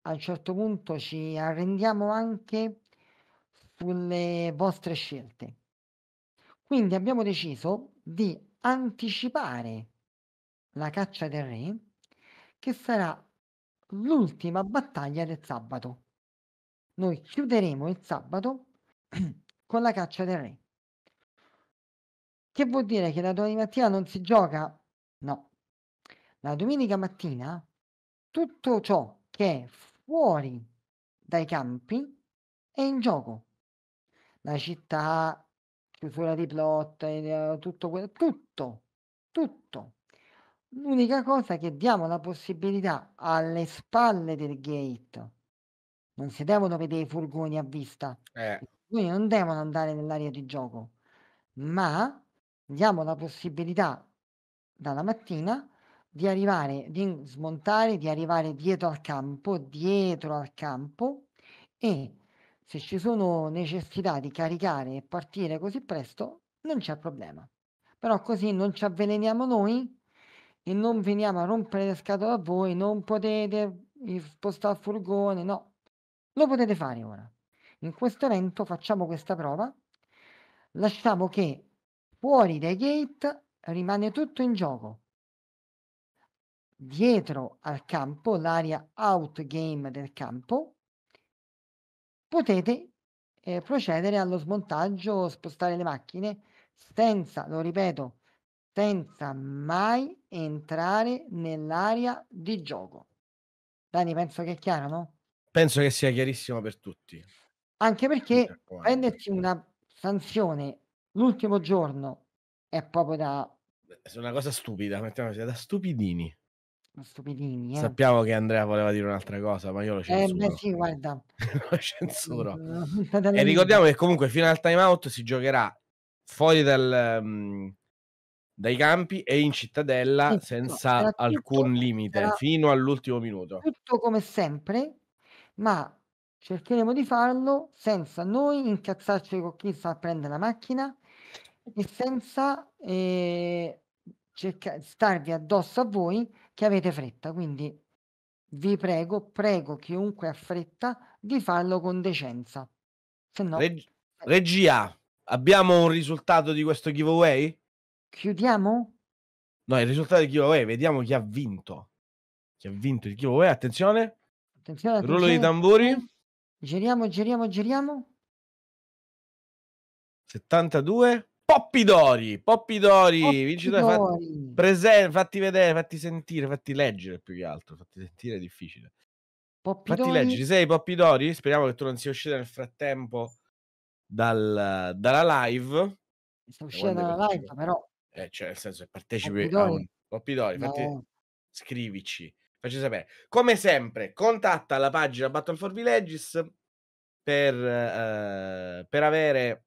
[SPEAKER 2] a un certo punto ci arrendiamo anche sulle vostre scelte. Quindi abbiamo deciso di anticipare la caccia del re, che sarà l'ultima battaglia del sabato. Noi chiuderemo il sabato [COUGHS] con la caccia del re. Che vuol dire che la domani mattina non si gioca? No. La domenica mattina tutto ciò che è fuori dai campi è in gioco. La città, chiusura di plot, ehm, tutto quello tutto, tutto. L'unica cosa è che diamo la possibilità alle spalle del gate, non si devono vedere i furgoni a vista,
[SPEAKER 1] Eh.
[SPEAKER 2] i furgoni non devono andare nell'area di gioco, ma diamo la possibilità dalla mattina di arrivare di smontare, di arrivare dietro al campo dietro al campo e se ci sono necessità di caricare e partire così presto, non c'è problema. Però così non ci avveleniamo noi e non veniamo a rompere le scatole a voi, non potete i spostà il furgone, no. Lo potete fare ora. In questo evento facciamo questa prova, lasciamo che fuori dai gate rimane tutto in gioco. Dietro al campo, l'area out game del campo potete, ehm, procedere allo smontaggio, spostare le macchine senza, lo ripeto, senza mai entrare nell'area di gioco. Dani penso che è chiaro, no?
[SPEAKER 1] Penso che sia chiarissimo per tutti.
[SPEAKER 2] Anche perché prendersi una sanzione l'ultimo giorno è proprio da
[SPEAKER 1] È una cosa stupida, mettiamoci da stupidini.
[SPEAKER 2] stupidini, eh.
[SPEAKER 1] Sappiamo che Andrea voleva dire un'altra cosa, ma io lo
[SPEAKER 2] Eh
[SPEAKER 1] censuro.
[SPEAKER 2] beh sì, guarda. [LAUGHS]
[SPEAKER 1] lo censuro. [LAUGHS] E ricordiamo che comunque fino al time out si giocherà fuori dal mhmm, dai campi e in cittadella
[SPEAKER 2] Sì,
[SPEAKER 1] senza
[SPEAKER 2] sarà
[SPEAKER 1] alcun
[SPEAKER 2] tutto
[SPEAKER 1] limite, fino all'ultimo minuto.
[SPEAKER 2] tutto come sempre, ma cercheremo di farlo senza noi incazzarci con chi sta a prendere la macchina e senza, cerca starvi addosso a voi che avete fretta. Quindi vi prego, prego chiunque ha fretta di farlo con decenza. Se no
[SPEAKER 1] Reg
[SPEAKER 2] eh
[SPEAKER 1] regia, abbiamo un risultato di questo giveaway?
[SPEAKER 2] Chiudiamo?
[SPEAKER 1] No, il risultato del giveaway, vediamo chi ha vinto. Chi ha vinto il giveaway, attenzione.
[SPEAKER 2] Attenzione,
[SPEAKER 1] Rullo di
[SPEAKER 2] attenzione,
[SPEAKER 1] tamburi.
[SPEAKER 2] attenzione. Giriamo, giriamo, giriamo.
[SPEAKER 1] 72. Poppidori, Poppidori, vincitore, fa
[SPEAKER 2] Poppidori.
[SPEAKER 1] presen fatti vedere, fatti sentire, fatti leggere più che altro, fatti sentire è difficile. Fatti
[SPEAKER 2] Poppidori
[SPEAKER 1] leggere, ci sei Poppidori? Speriamo che tu non sia uscita nel frattempo dal dalla live.
[SPEAKER 2] Sta uscendo dalla live, però
[SPEAKER 1] eh, cioè nel senso partecipi a
[SPEAKER 2] Poppidori
[SPEAKER 1] un Poppidori, fatti
[SPEAKER 2] no.
[SPEAKER 1] scrivici, facci sapere. Come sempre, contatta la pagina Battle for Villages per ehm, per avere,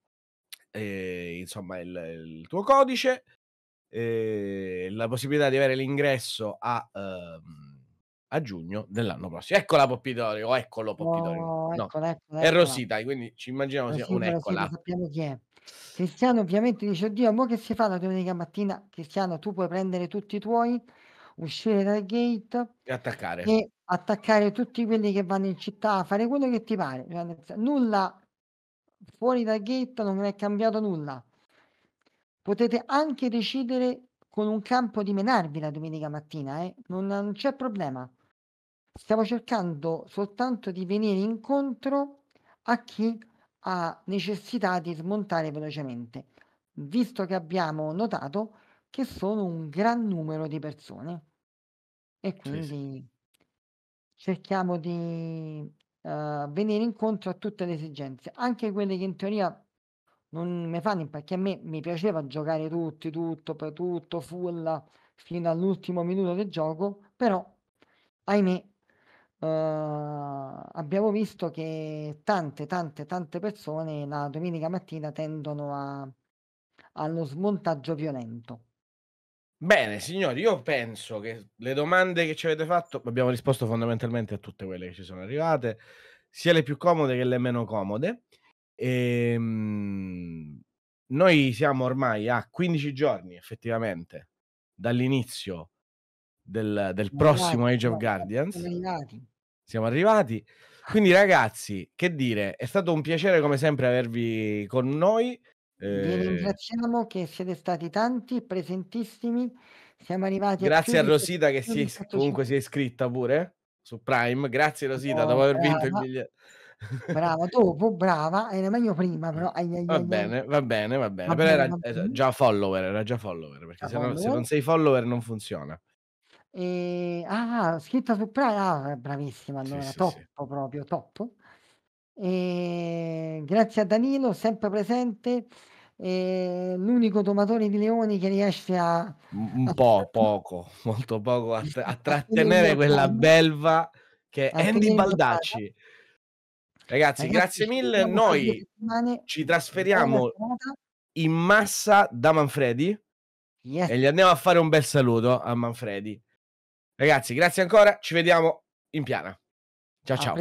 [SPEAKER 1] ehm, insomma il il tuo codice, ehm, la possibilità di avere l'ingresso a uhm, a giugno dell'anno prossimo. Eccola Poppidori, o eccolo Poppidori.
[SPEAKER 2] Oh,
[SPEAKER 1] No,
[SPEAKER 2] eccola, eccola,
[SPEAKER 1] è. Rosita, quindi ci immaginiamo sia un
[SPEAKER 2] Rosita, Rosita,
[SPEAKER 1] eccola.
[SPEAKER 2] sappiamo chi è. Cristiano ovviamente dice: "Oddio, mo che si fa la domenica mattina?" Cristiano, tu puoi prendere tutti i tuoi, uscire dal gate
[SPEAKER 1] E attaccare.
[SPEAKER 2] e attaccare tutti quelli che vanno in città, fare quello che ti pare, cioè nulla fuori dal gate non è cambiato nulla. Potete anche decidere con un campo di menarvi la domenica mattina, eh, non non c'è problema. Stiamo cercando soltanto di venire incontro a chi ha necessità di smontare velocemente, visto che abbiamo notato che sono un gran numero di persone. E
[SPEAKER 1] Sì, sì.
[SPEAKER 2] quindi cerchiamo di, uhm, venire incontro a tutte le esigenze, anche quelle che in teoria non me fanno perché a me mi piaceva giocare tutti, tutto, poi tutto full fino all'ultimo minuto del gioco, però ahimè uhm, abbiamo visto che tante, tante, tante persone la domenica mattina tendono a allo smontaggio violento.
[SPEAKER 1] Bene, signori, io penso che le domande che ci avete fatto abbiamo risposto fondamentalmente a tutte quelle che ci sono arrivate, sia le più comode che le meno comode. Ehm, noi siamo ormai a 15 giorni effettivamente dall'inizio del del prossimo Age of Guardians.
[SPEAKER 2] Siamo arrivati.
[SPEAKER 1] Quindi ragazzi, che dire, è stato un piacere come sempre avervi con noi.
[SPEAKER 2] Vi
[SPEAKER 1] Ehm
[SPEAKER 2] ringraziamo che siete stati tanti, presentissimi. Siamo arrivati a
[SPEAKER 1] Grazie a
[SPEAKER 2] di
[SPEAKER 1] Rosita che si è comunque
[SPEAKER 2] 700
[SPEAKER 1] si è iscritta pure su Prime. Grazie Rosita, dopo
[SPEAKER 2] Oh,
[SPEAKER 1] aver vinto il
[SPEAKER 2] brava.
[SPEAKER 1] biglie
[SPEAKER 2] Brava, dopo, brava, era meglio prima [LAUGHS] però, ahi, ahi,
[SPEAKER 1] Va bene, va bene, va bene,
[SPEAKER 2] Va
[SPEAKER 1] però
[SPEAKER 2] bene,
[SPEAKER 1] era già follower, era già follower, perché se no se non
[SPEAKER 2] follower.
[SPEAKER 1] sei follower non funziona.
[SPEAKER 2] Ehm, ah, scritta su Pri ah, bravissima
[SPEAKER 1] Sì,
[SPEAKER 2] allora,
[SPEAKER 1] sì, sì.
[SPEAKER 2] top proprio, top. Ehm, grazie a Danilo, sempre presente, ehm, l'unico domatore di leoni che riesce a
[SPEAKER 1] Un
[SPEAKER 2] a
[SPEAKER 1] po', poco, [LAUGHS] molto poco a t a [LAUGHS] trattenere quella belva che è Andy. Baldacci. Ragazzi,
[SPEAKER 2] Ragazzi
[SPEAKER 1] grazie mille.
[SPEAKER 2] vediamo fra 2
[SPEAKER 1] Noi ci trasferiamo in massa da Manfredi
[SPEAKER 2] Yes.
[SPEAKER 1] e gli andiamo a fare un bel saluto a Manfredi. Ragazzi, grazie ancora, ci vediamo in piana. Ciao, ciao.